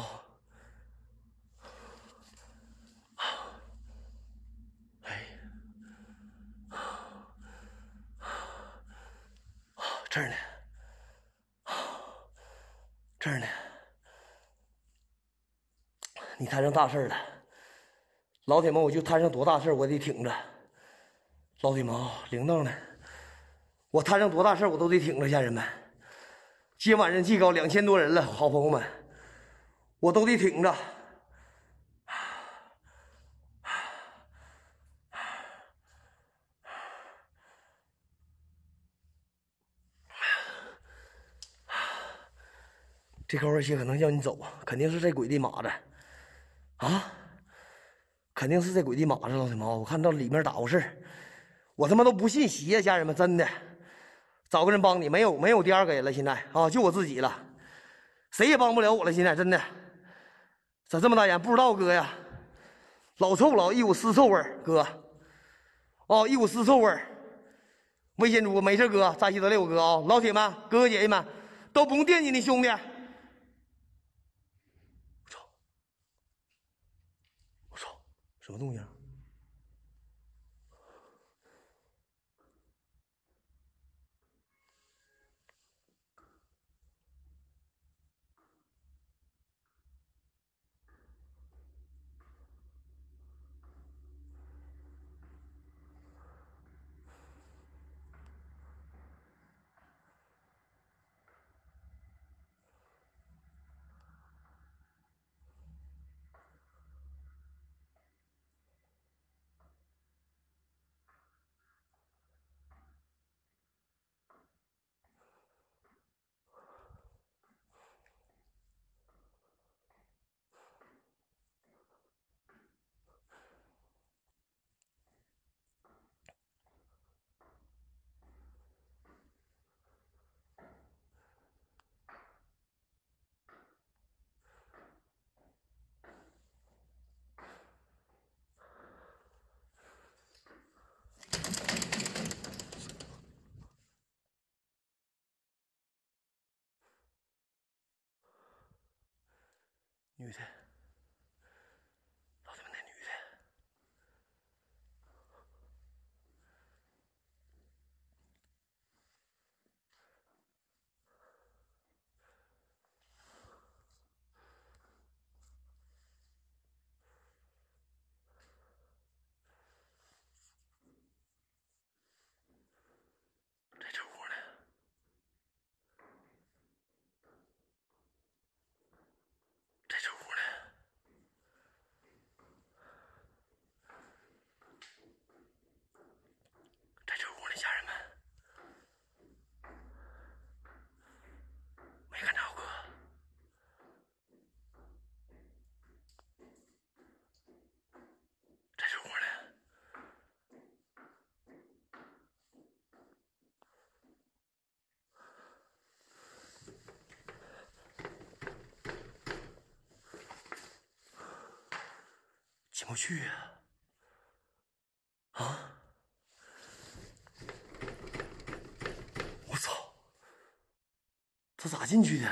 这儿呢，这儿呢。你摊上大事了，老铁们，我就摊上多大事我得挺着。老铁们啊，领导呢？我摊上多大事我都得挺着，家人们。今晚人气高，两千多人了，好朋友们，我都得挺着。这高二血可能叫你走，肯定是这鬼地马子，啊，肯定是这鬼地马子，老铁们啊，我看到里面咋回事我他妈都不信邪，家人们，真的，找个人帮你，没有没有第二个人了，现在啊，就我自己了，谁也帮不了我了，现在真的，咋这么大烟？不知道哥呀，老臭了，一股尸臭味，哥，哦，一股尸臭味儿，危险猪，没事哥，扎西德六哥啊，老铁们，哥哥姐姐们，都不用惦记你兄弟。什么动静？的，老铁们，那女的，在这屋呢。在这屋呢，在这屋呢，家人们，没看着哥，在这屋呢。我去啊、啊！我操！他咋进去的？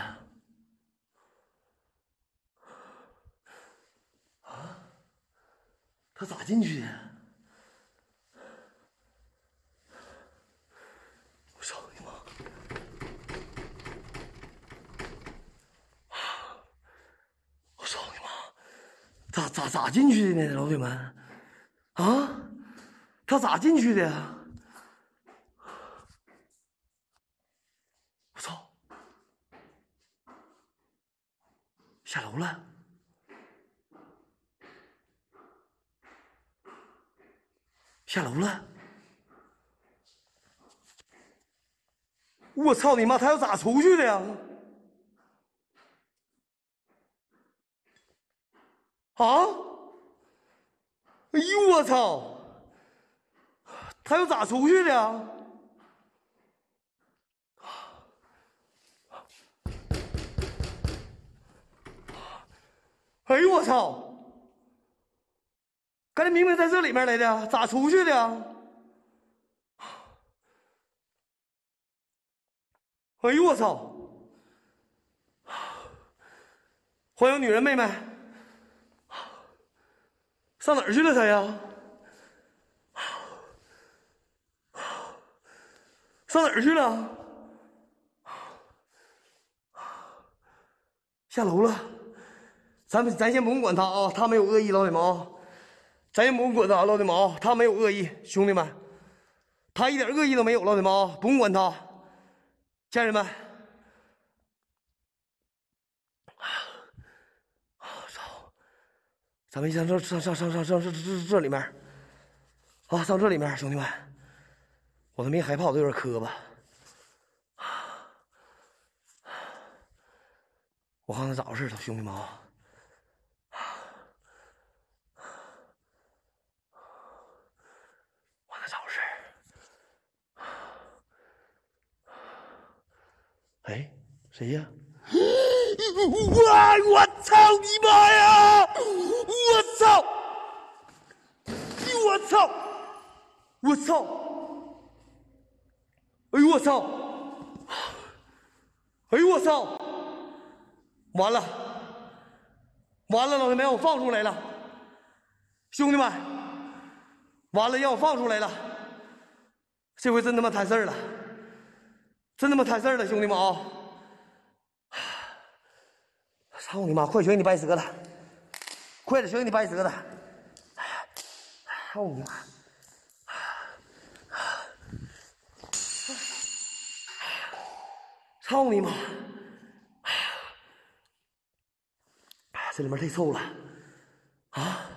啊？他咋进去的？我操你妈！我操你妈！咋进去的呢，老铁们？啊，他咋进去的呀？我操！下楼了？下楼了？我操你妈！他要咋出去的呀？啊！哎呦我操！他又咋出去的？哎呦我操！刚才明明在这里面来的，咋出去的？哎呦我操！欢迎女人妹妹。上哪儿去了他呀？上哪儿去了？下楼了，咱们咱先不用管他啊，他没有恶意，老铁们啊，咱先不用管他，老铁们啊，他没有恶意，兄弟们，他一点恶意都没有，老铁们啊，不用管他，家人们。操！咱们先上上上上上上这这这里面，啊，上这里面，兄弟们，我都没害怕，我都有点磕巴。我看看咋回事，兄弟们啊！我看咋回事？哎，谁呀？我我操你妈呀！我操！我操！我操！哎呦我操！哎呦我操！完了，完了，老铁们，让我放出来了，兄弟们，完了，让我放出来了，这回真他妈摊事儿了，真他妈摊事儿了，兄弟们啊！操你妈，快全给你掰折了，快点全给你掰折了，操你妈！操你妈！这里面太臭了，啊，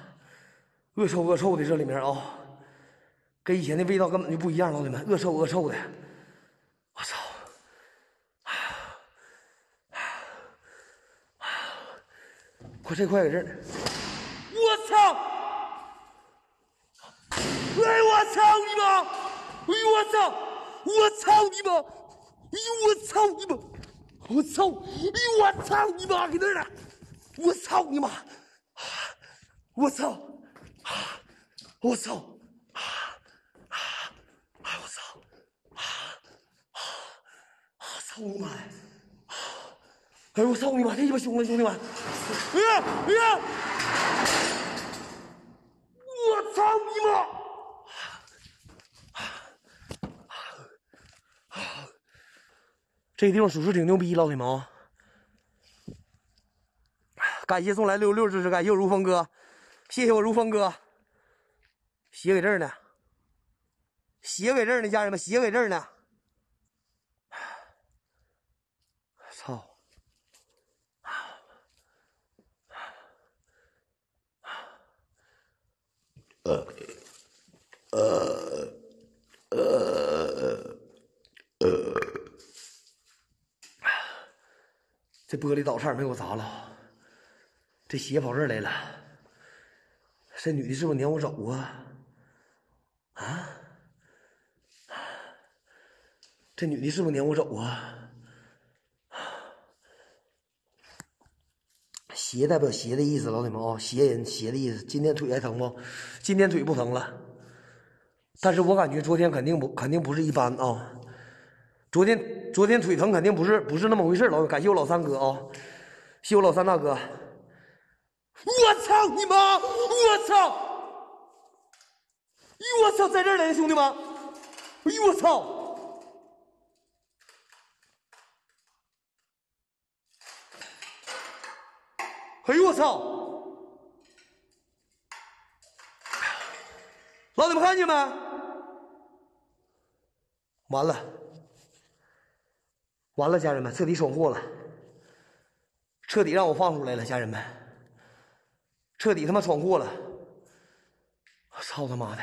恶臭恶臭的这里面啊，跟以前的味道根本就不一样，老铁们，恶臭恶臭的，快这快搁这儿呢，我操！哎我操你妈！哎呦我操！我操你妈！哎呦我操你妈！我操！哎呦我操你妈！搁那儿呢！我操你妈！我操！我操！啊啊我操！啊！啊操！你妈呀！哎呦我操你妈！这鸡巴凶了，兄弟们！哎呀哎呀！我操你妈！这地方属实挺牛逼，老铁们啊！感谢送来六六支持，感谢我如风哥，谢谢我如风哥。鞋给这儿呢，鞋给这儿呢，家人们，鞋给这儿呢。操！呃呃呃呃，这玻璃倒差点没给我砸了。这鞋跑这儿来了，这女的是不是撵我走啊？啊？这女的是不是撵我走啊？鞋代表鞋的意思，老铁们啊，鞋人鞋的意思。今天腿还疼不？今天腿不疼了，但是我感觉昨天肯定不肯定不是一般啊。昨天昨天腿疼肯定不是不是那么回事老感谢我老三哥啊，谢我老三大哥。我操你妈！我操！哎呦我操，在这儿呢，兄弟们！哎呦我操！哎呦我操！老铁们看见没？完了！完了，家人们，彻底闯祸了，彻底让我放出来了，家人们。彻底他妈闯祸了！我操他妈的，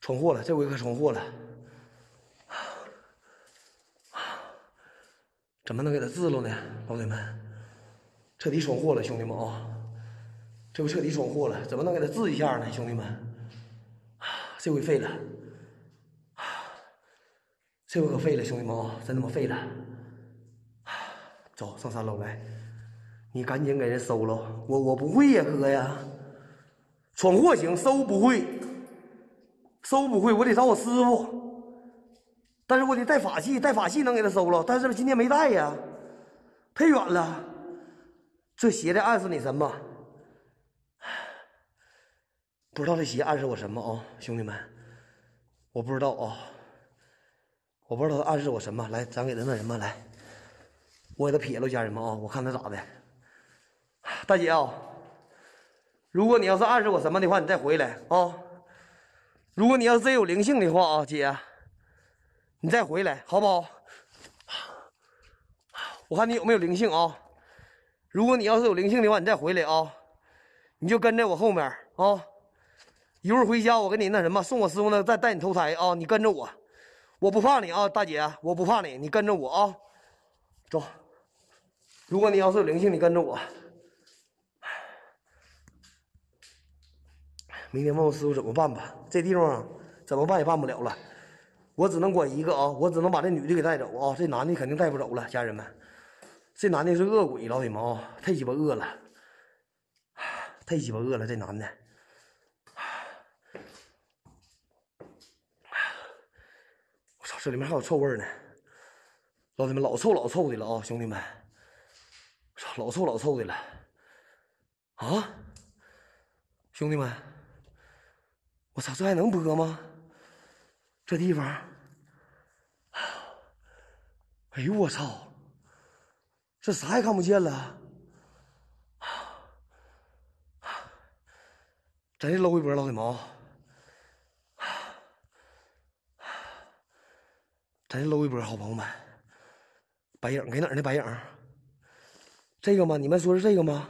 闯祸了！这回可闯祸了！怎么能给他治了呢，老铁们？彻底闯祸了，兄弟们啊！这回彻底闯祸了，怎么能给他治一下呢，兄弟们？这回废了！这回可废了，兄弟们啊！真他妈废了！走上三楼来。你赶紧给人收了，我我不会呀，哥呀，闯祸行，收不会，收不会，我得找我师傅，但是我得带法器，带法器能给他收了，但是今天没带呀，太远了，这鞋在暗示你什么？不知道这鞋暗示我什么啊，兄弟们，我不知道啊，我不知道他暗示我什么，来，咱给他那什么来。我给他撇了，家人们啊，我看他咋的。大姐啊，如果你要是暗示我什么的话，你再回来啊。如果你要是真有灵性的话啊，姐，你再回来好不好？我看你有没有灵性啊？如果你要是有灵性的话，你再回来啊。你就跟在我后面啊。一会儿回家，我给你那什么，送我师傅那再带你投胎啊。你跟着我，我不怕你啊，大姐，我不怕你，你跟着我啊。走。如果你要是有灵性，你跟着我。明天问问师傅怎么办吧。这地方怎么办也办不了了，我只能管一个啊，我只能把这女的给带走啊，这男的肯定带不走了。家人们，这男的是恶鬼，老铁们啊，太鸡巴恶了，太鸡巴恶了，这男的。我操，这里面还有臭味呢，老铁们，老臭老臭的了啊，兄弟们，我操，老臭老臭的了，啊，兄弟们。我操，这还能播吗？这地方，哎呦我操，这啥也看不见了，咱这搂一波老铁们，咱这搂一波好朋友们，白影给哪儿呢？白影，这个吗？你们说是这个吗？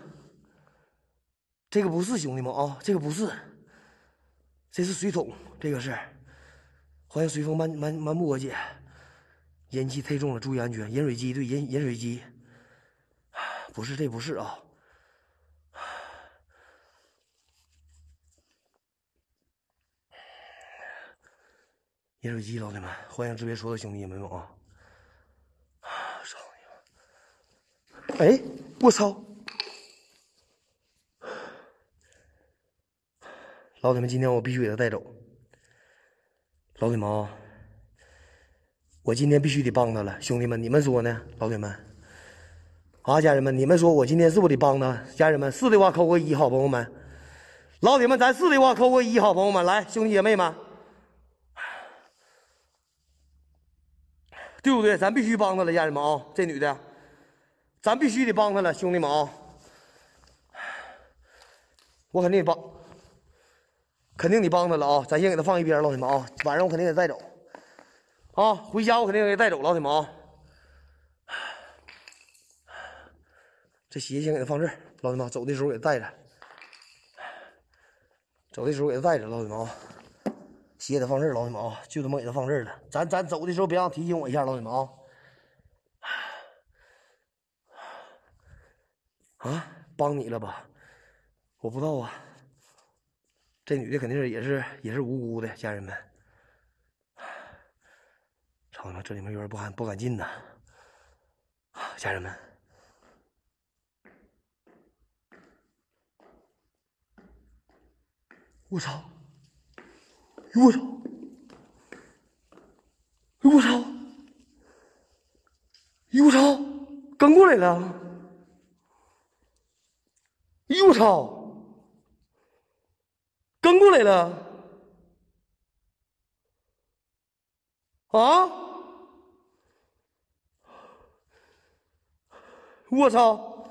这个不是兄弟们啊，这个不是。这是水桶，这个是，欢迎随风漫漫漫步，我姐，烟气太重了，注意安全。饮水机对饮饮水机，不是这不是啊，饮水机，老铁们，欢迎直播间所有兄弟们们啊！操你妈！哎，我操！老铁们，今天我必须给他带走。老铁们啊，我今天必须得帮他了，兄弟们，你们说呢？老铁们，啊，家人们，你们说我今天是不得帮他？家人们，是的话扣个一，好朋友们。老铁们，咱是的话扣个一，好朋友们，来，兄弟姐妹们，对不对？咱必须帮他了，家人们啊，这女的，咱必须得帮他了，兄弟们啊，我肯定帮。肯定得帮他了啊！咱先给他放一边，老铁们啊！晚上我肯定得带走，啊，回家我肯定给带走，老铁们啊！这鞋先给他放这儿，老铁们，走的时候给他带着，走的时候给他带着，老铁们啊！鞋给他放这儿，老铁们啊！就他妈给他放这儿了，咱咱走的时候别忘提醒我一下，老铁们啊！啊，帮你了吧？我不知道啊。这女的肯定是也是也是无辜的，家人们。操他妈，这里面有人不敢不敢进呐！家人们，我操！我操！我操！我操！跟过来了！我操！跟过来了，啊！我操，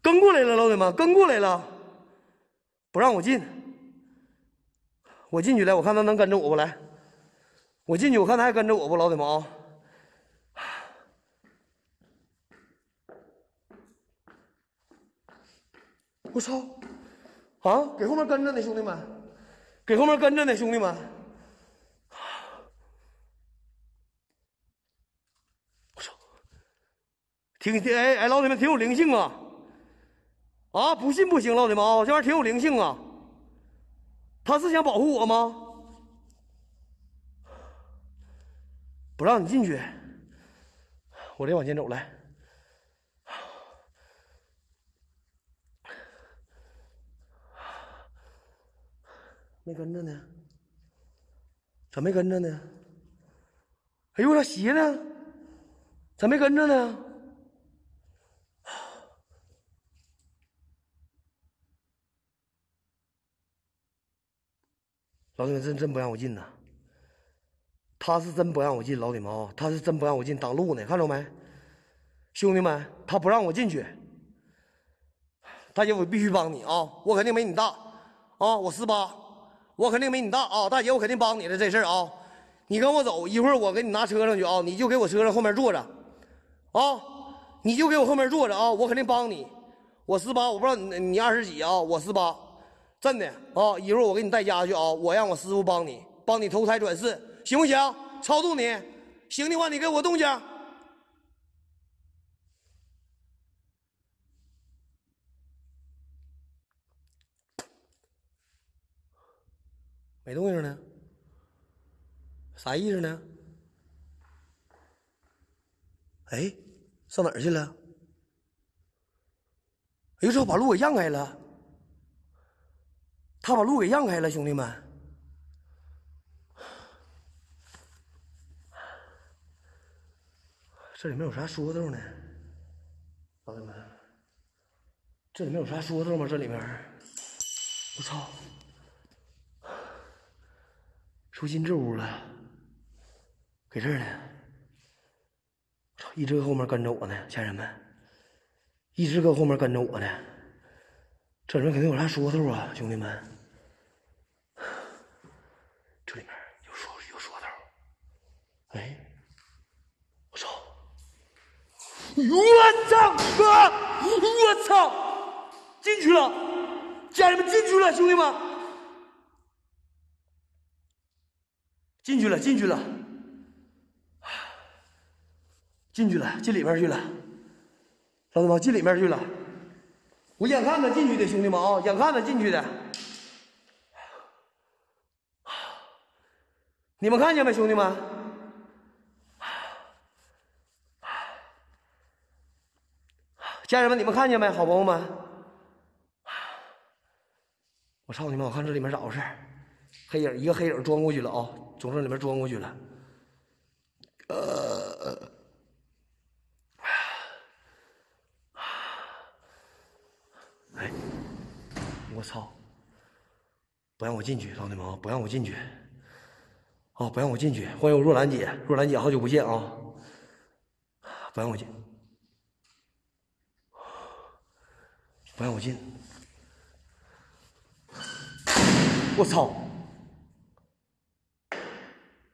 跟过来了，老铁们，跟过来了，不让我进，我进去了，我看他能跟着我不来，我进去，我看他还跟着我不，老铁们啊！我操！啊，给后面跟着呢，兄弟们，给后面跟着呢，兄弟们。我操，挺挺哎哎，老铁们挺有灵性啊！啊，不信不行，老铁们啊，这玩意儿挺有灵性啊。他是想保护我吗？不让你进去，我得往前走来。没跟着呢，咋没跟着呢？哎呦，我这鞋呢？咋没跟着呢？老铁们，真真不让我进呐！他是真不让我进，老铁们啊，他是真不让我进，挡路呢，看着没？兄弟们，他不让我进去。大姐，我必须帮你啊！我肯定没你大啊！我四八，我肯定没你大啊！大姐，我肯定帮你的这事儿啊！你跟我走，一会儿我给你拿车上去啊！你就给我车上后面坐着，啊！你就给我后面坐着啊！我肯定帮你。我四八，我不知道你你二十几啊？我四八，真的啊！一会儿我给你带家去啊！我让我师傅帮你，帮你投胎转世，行不行？超度你，行的话你给我动静。没动静呢，啥意思呢？哎，上哪儿去了？哎呦，这把路给让开了，他把路给让开了，兄弟们，这里面有啥说头呢？老弟们，这里面有啥说头吗？这里面，我操！说进这屋了，搁这儿呢。我操，一直搁后面跟着我呢，家人们，一直搁后面跟着我呢。这里面肯定有啥说头啊，兄弟们。这里面有说有说头。哎，我操！我操！啊！我操！进去了，家人们进去了，兄弟们。进去了，进去了，进去了，进里面去了，老子们进里面去了。我眼看着进去的，兄弟们啊，眼看着进去的。你们看见没，兄弟们？家人们，你们看见没，好朋友们？我操你们！我看这里面咋回事？黑影，一个黑影钻过去了啊！从这里面钻过去了，呃，哎，我操！不让我进去，老弟们啊，不让我进去！啊，不让我进去！欢迎我若兰姐，若兰姐，好久不见啊！不让我进，不让我进！我操！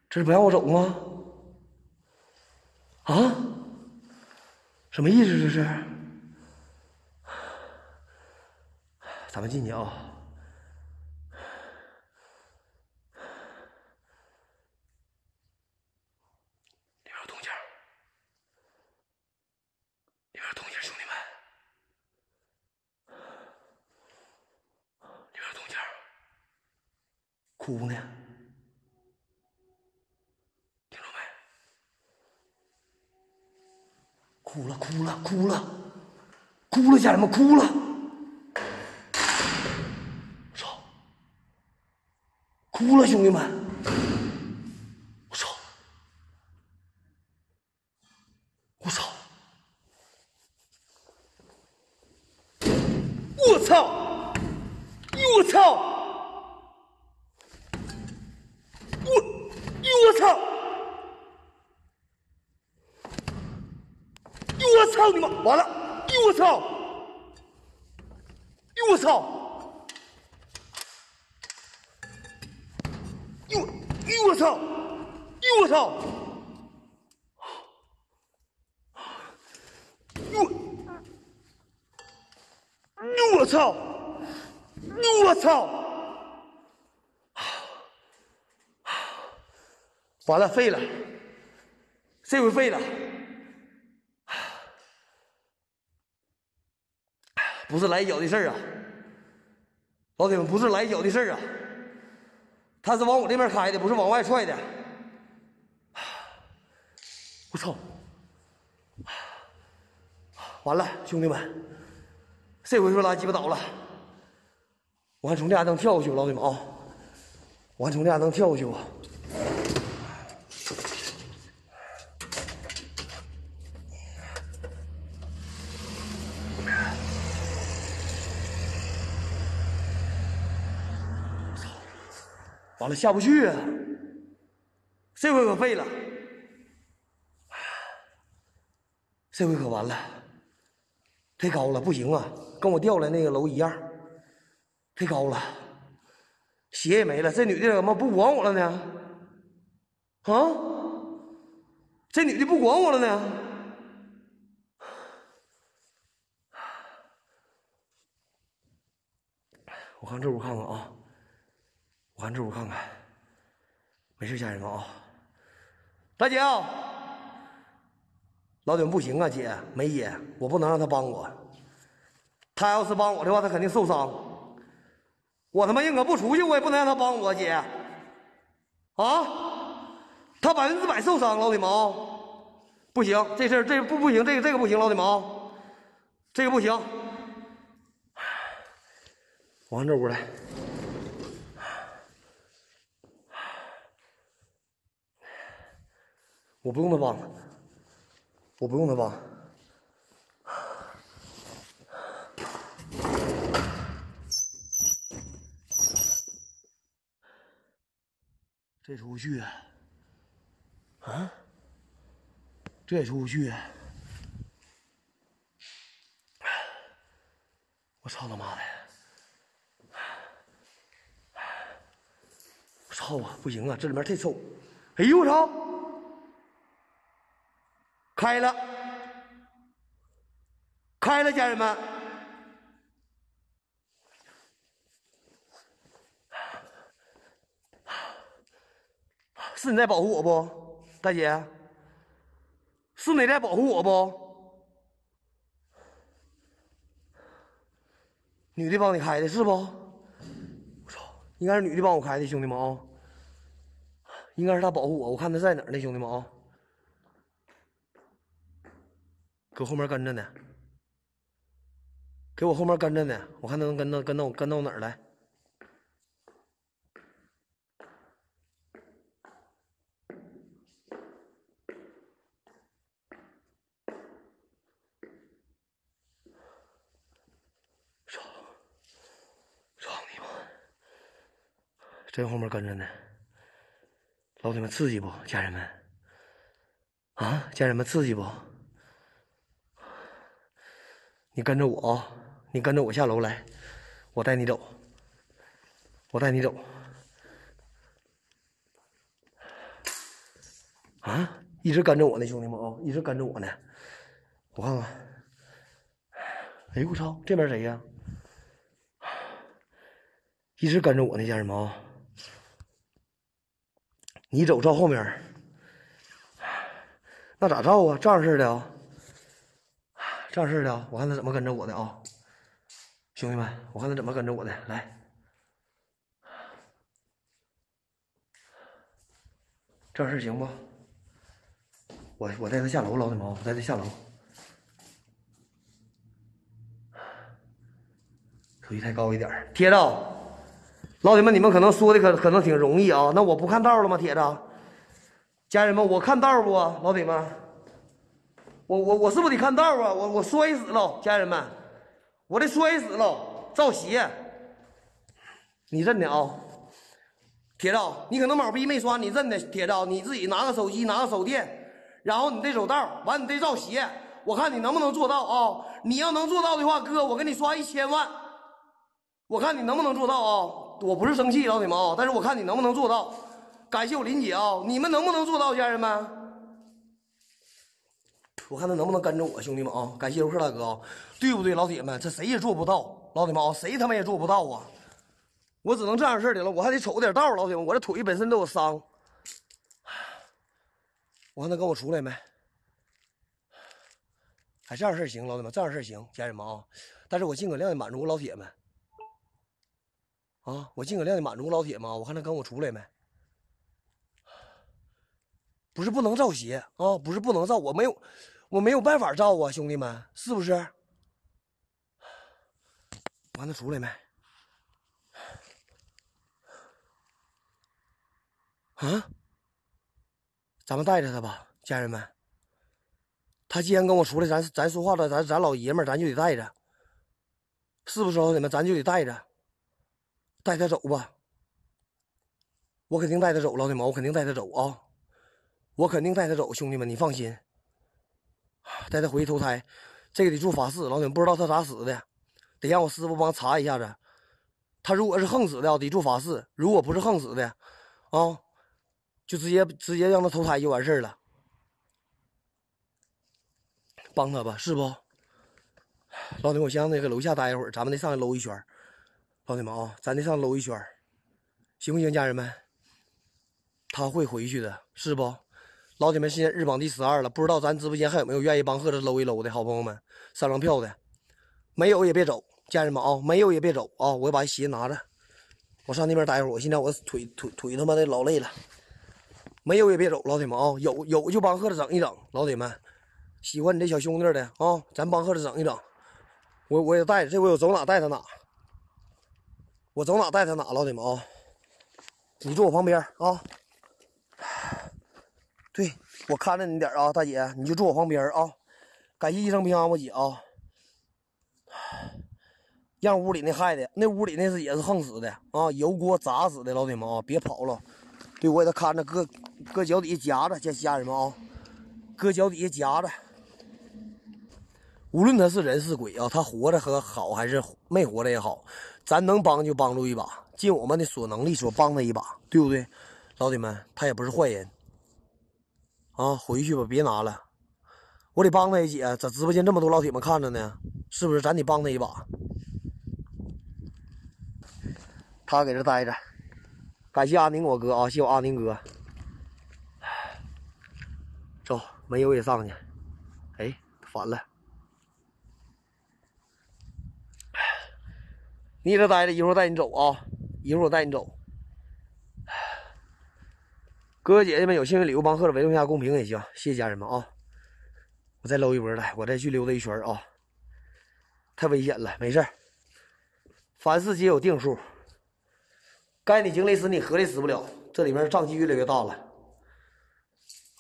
这是不让我走吗？啊？什么意思？这是？咱们进去啊！里边有动静，里边有动静，兄弟们，里边有动静，哭呢。听着没哭了，哭了，哭了，哭了，家人们哭了！操！哭了，兄弟们！我操！我操！我操！我操！我我操！我操你妈！完了！哟我操！哟我操！哟哟我操！哟我操！哟哟我操！我操！完了，废了，这回废了。不是来脚的事儿啊，老铁们，不是来脚的事儿啊，他是往我这边开的，不是往外踹的。我操！完了，兄弟们，这回说拉鸡巴倒了。我还从这家能跳过去，老铁们啊，我还从这家能跳过去不？完了，下不去啊！这回可废了，这回可完了，太高了，不行啊，跟我掉来那个楼一样，太高了，鞋也没了。这女的怎么不管我了呢？啊，这女的不管我了呢？我看这屋看看啊，看这屋看看，没事，家人们啊，大姐啊，老顶不行啊，姐梅姐，我不能让他帮我，他要是帮我的话，他肯定受伤，我他妈宁可不出去，我也不能让他帮我，姐，啊，他百分之百受伤，老铁们啊，不行，这事儿这不不行，这个这个不行，老铁们啊，这个不行。往这屋来，我不用他帮，我不用他帮。这出不去啊！这也出不去！我操他妈的！我操啊！不行啊，这里面太臭。哎呦我操！开了，开了，家人们，是你在保护我不，大姐？是你在保护我不？女的帮你开的是不？我操，应该是女的帮我开的，兄弟们啊！应该是她保护我，我看她在哪儿呢，兄弟们啊，搁后面跟着呢，给我后面跟着呢，我看他能跟到跟到跟到哪儿来。操！操你妈！真后面跟着呢。老铁们刺激不？家人们，啊，家人们刺激不？你跟着我啊！你跟着我下楼来，我带你走，我带你走。啊，一直跟着我呢，兄弟们啊，一直跟着我呢。我看看，哎呦我操，这边谁呀？一直跟着我呢，家人们啊。你走照后面，那咋照啊？这样式的啊，这样式的，我看他怎么跟着我的啊，兄弟们，我看他怎么跟着我的，来，这样式行不？我我带他下楼，老铁们，我带他下楼，出去太高一点，铁子。老铁们，你们可能说的可可能挺容易啊，那我不看道了吗？铁子，家人们，我看道不？老铁们，我我我是不是得看道啊？我我摔死了，家人们，我得摔死了，造鞋，你认的啊？铁子，你可能毛逼没刷，你认的，铁子，你自己拿个手机，拿个手电，然后你得走道，完你得造鞋，我看你能不能做到啊？你要能做到的话，哥，我给你刷一千万，我看你能不能做到啊？我不是生气，老铁们啊，但是我看你能不能做到。感谢我林姐啊，你们能不能做到，家人们？我看他能不能跟着我，兄弟们啊！感谢游客大哥啊，对不对，老铁们？这谁也做不到，老铁们啊，谁他妈也做不到啊！我只能这样式的了，我还得瞅点道，老铁们，我这腿本身都有伤。我看他跟我出来没？还这样式行，老铁们，这样式行，家人们啊！但是我尽可量的满足老铁们。啊！我尽可量的满足老铁们，我看他跟我出来没？不是不能造鞋啊，不是不能造，我没有，我没有办法照啊，兄弟们，是不是？我看他出来没？啊！咱们带着他吧，家人们。他既然跟我出来，咱咱说话了，咱咱老爷们儿，咱就得带着，是不是老铁们？咱就得带着。带他走吧，我肯定带他走，老铁们，我肯定带他走啊，我肯定带他走，兄弟们，你放心。带他回去投胎，这个得做法事。老铁们不知道他咋死的，得让我师傅帮查一下子。他如果是横死的，得做法事；如果不是横死的，啊，就直接直接让他投胎就完事儿了。帮他吧，是不？老铁，我先让他搁楼下待一会儿，咱们得上去搂一圈。老铁们啊，咱得上搂一圈，行不行，家人们？他会回去的，是不？老铁们，现在日榜第十二了，不知道咱直播间还有没有愿意帮贺子搂一搂的好朋友们？三张票的，没有也别走。家人们啊，没有也别走啊！我把鞋拿着，我上那边待会儿。我现在我腿腿腿他妈的老累了，没有也别走，老铁们啊！有有就帮贺子整一整，老铁们，喜欢你这小兄弟的啊，咱帮贺子整一整。我我也带着，这回我走哪带他哪，我走哪带他哪，老铁们啊！你坐我旁边啊，对我看着你点啊，大姐，你就坐我旁边啊。感谢一生平安，我姐啊。让屋里那害的，那屋里那是也是横死的啊，油锅砸死的，老铁们啊，别跑了！对我给他看着，搁搁脚底下夹着，家家人们啊，搁脚底下夹着。无论他是人是鬼啊，他活着和好还是没活着也好，咱能帮就帮助一把，尽我们的所能力所帮他一把，对不对？老铁们，他也不是坏人啊，回去吧，别拿了，我得帮他一姐，咋直播间这么多老铁们看着呢？是不是？咱得帮他一把。他搁这待着，感谢阿宁我哥啊，谢我阿宁哥。走，没有也上去。哎，反了。你搁这待着，一会儿带你走啊，一会儿我带你走。哥哥姐姐们有幸运礼物帮贺子维护一下公屏也行，谢谢家人们啊。我再搂一波来，我再去溜达一圈啊。太危险了，没事凡事皆有定数。该你经历死，你合力死不了。这里面瘴气越来越大了，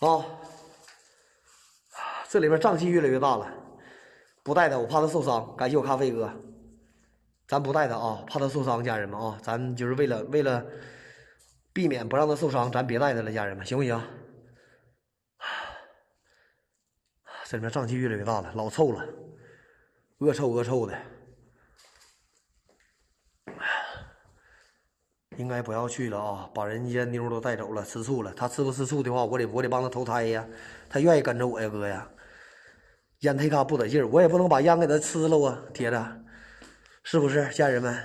啊，这里面瘴气越来越大了。不带他，我怕他受伤。感谢我咖啡哥，咱不带他啊，怕他受伤。家人们啊，咱就是为了为了避免不让他受伤，咱别带他了。家人们，行不行？这里面瘴气越来越大了，老臭了，恶臭恶臭的。应该不要去了啊！把人家妞都带走了，吃醋了。他吃不吃醋的话，我得我得帮他投胎呀。他愿意跟着我呀，哥呀。烟忒嘎不得劲儿，我也不能把烟给他吃了啊，铁子，是不是？家人们，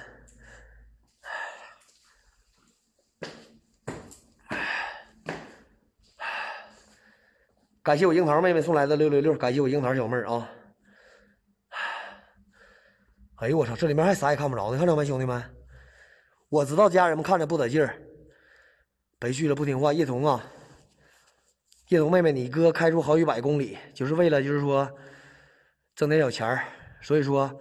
感谢我樱桃妹妹送来的六六六，感谢我樱桃小妹儿啊。哎呦我操，这里面还啥也看不着呢，看着没，兄弟们？我知道家人们看着不得劲儿，别去了，不听话。叶童啊，叶童妹妹，你哥开出好几百公里，就是为了就是说挣点小钱儿。所以说，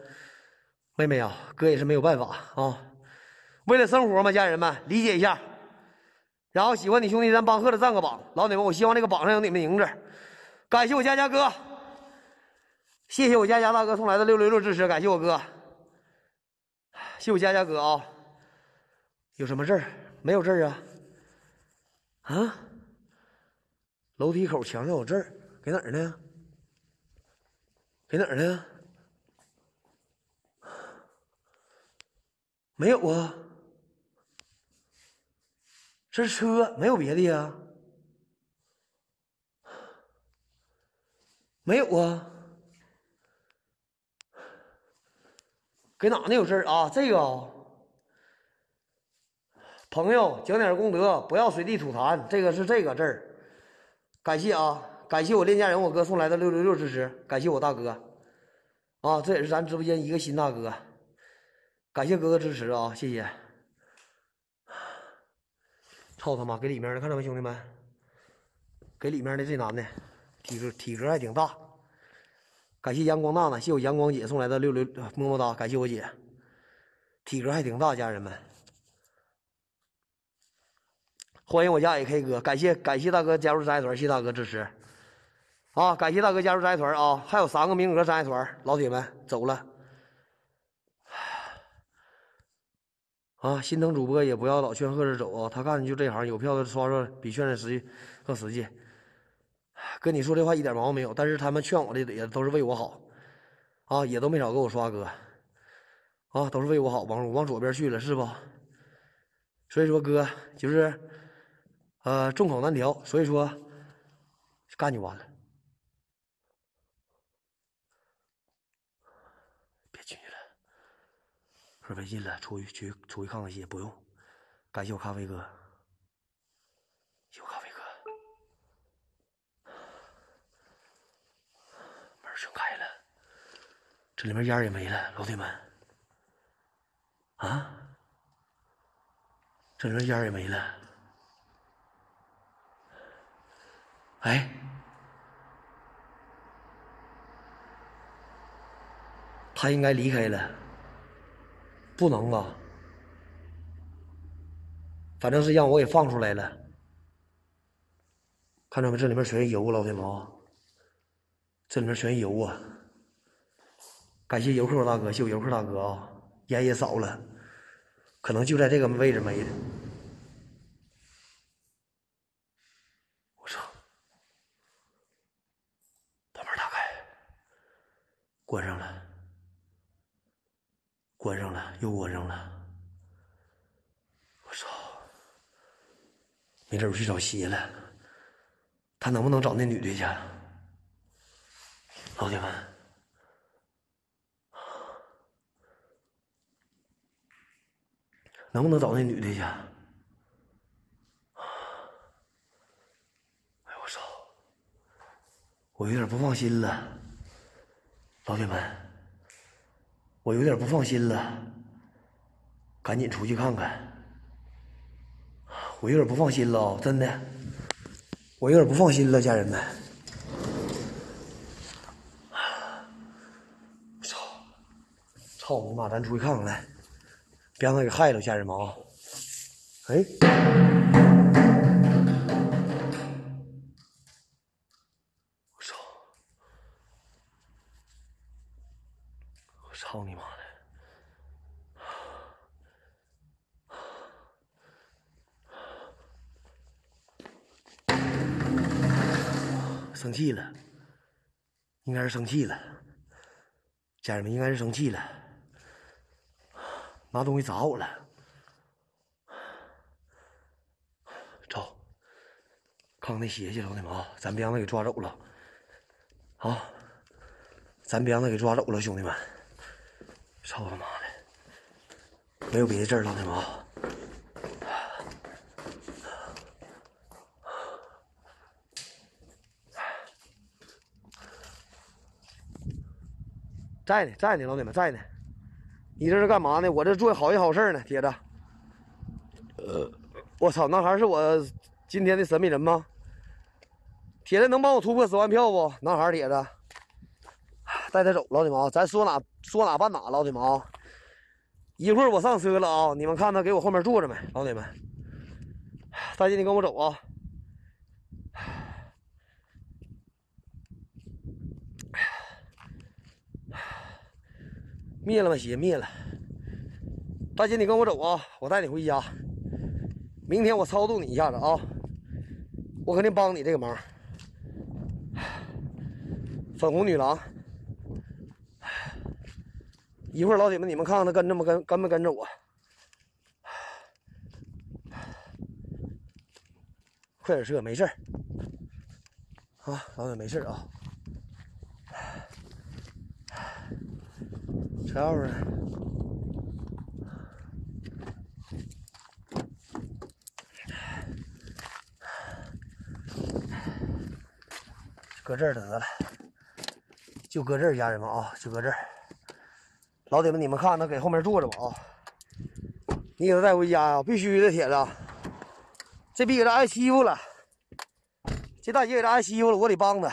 妹妹啊，哥也是没有办法啊，为了生活嘛，家人们理解一下。然后喜欢你兄弟，咱帮贺子占个榜，老铁们，我希望这个榜上有你们名字。感谢我佳佳哥，谢谢我佳佳大哥送来的六六六支持，感谢我哥，谢我佳佳哥啊。有什么字儿？没有字儿啊！啊，楼梯口墙上有字儿，给哪儿呢？给哪儿呢？没有啊，这是车，没有别的呀。没有啊，给哪呢？有字啊？这个。朋友，讲点功德，不要随地吐痰。这个是这个字儿，感谢啊，感谢我练家人我哥送来的六六六支持，感谢我大哥，啊，这也是咱直播间一个新大哥，感谢哥哥支持啊，谢谢。操他妈，给里面的看着没，兄弟们，给里面的这男的，体格体格还挺大，感谢阳光娜娜，谢我阳光姐送来的六六么么哒，感谢我姐，体格还挺大，家人们。欢迎我家 AK 哥，感谢感谢大哥加入真爱团，谢大哥支持，啊，感谢大哥加入真爱团啊，还有三个名额真爱团，老铁们走了，啊，心疼主播也不要老劝贺子走啊，他干的就这行，有票的刷刷比劝的实际更实际，跟你说这话一点毛病没有，但是他们劝我的也都是为我好，啊，也都没少给我刷哥，啊，都是为我好，往往左边去了是不？所以说哥就是，呃，众口难调，所以说干就完了。别进去了，说别进了，出去去出去看看戏，不用，感谢我咖啡哥，有咖啡哥，门全开了，这里面烟也没了，老铁们，啊？这里面烟也没了，哎，他应该离开了，不能啊，反正是让我给放出来了，看着没？这里面全是油，老铁们啊，这里面全是油啊！感谢游客大哥，谢我游客大哥啊，烟也少了。可能就在这个位置没的。我操！把门打开，关上了，关上了，又关上了。我操！没准去找鞋了。他能不能找那女的去？老铁们。能不能找那女的去？哎呦我操！我有点不放心了，老铁们，我有点不放心了，赶紧出去看看。我有点不放心了，真的，我有点不放心了，家人们。操你妈！咱出去看看来。别让他给害了，家人们啊！哎，我操！我操你妈的！生气了，应该是生气了，家人们应该是生气了。拿东西砸我了，走，看看那鞋去，老铁们啊，咱别让他给抓走了，啊，咱别让他给抓走了，兄弟们，操他妈的，没有别的事儿，老铁们啊，在呢，在呢，老铁们在呢。你这是干嘛呢？我这做好人好事呢，铁子。呃，我操，男孩是我今天的神秘人吗？铁子能帮我突破十万票不？男孩铁子，带他走，老铁们啊，咱说哪说哪办哪，老铁们啊。一会儿我上车了啊，你们看他给我后面坐着没？老铁们，大姐你跟我走啊。灭了吗？鞋灭了。大姐，你跟我走啊，我带你回家。明天我超度你一下子啊，我肯定帮你这个忙。粉红女郎，一会儿老铁们，你们看看他跟着没跟，跟没跟着我？快点撤，没事儿啊，老铁没事啊。车钥呢？搁这儿得了，就搁这儿，家人们啊，就搁这儿。老铁们，你们看，他给后面坐着吧啊！你给他带回家啊，必须的，铁子。这逼给他挨欺负了，这大姐给他挨欺负了，我得帮他。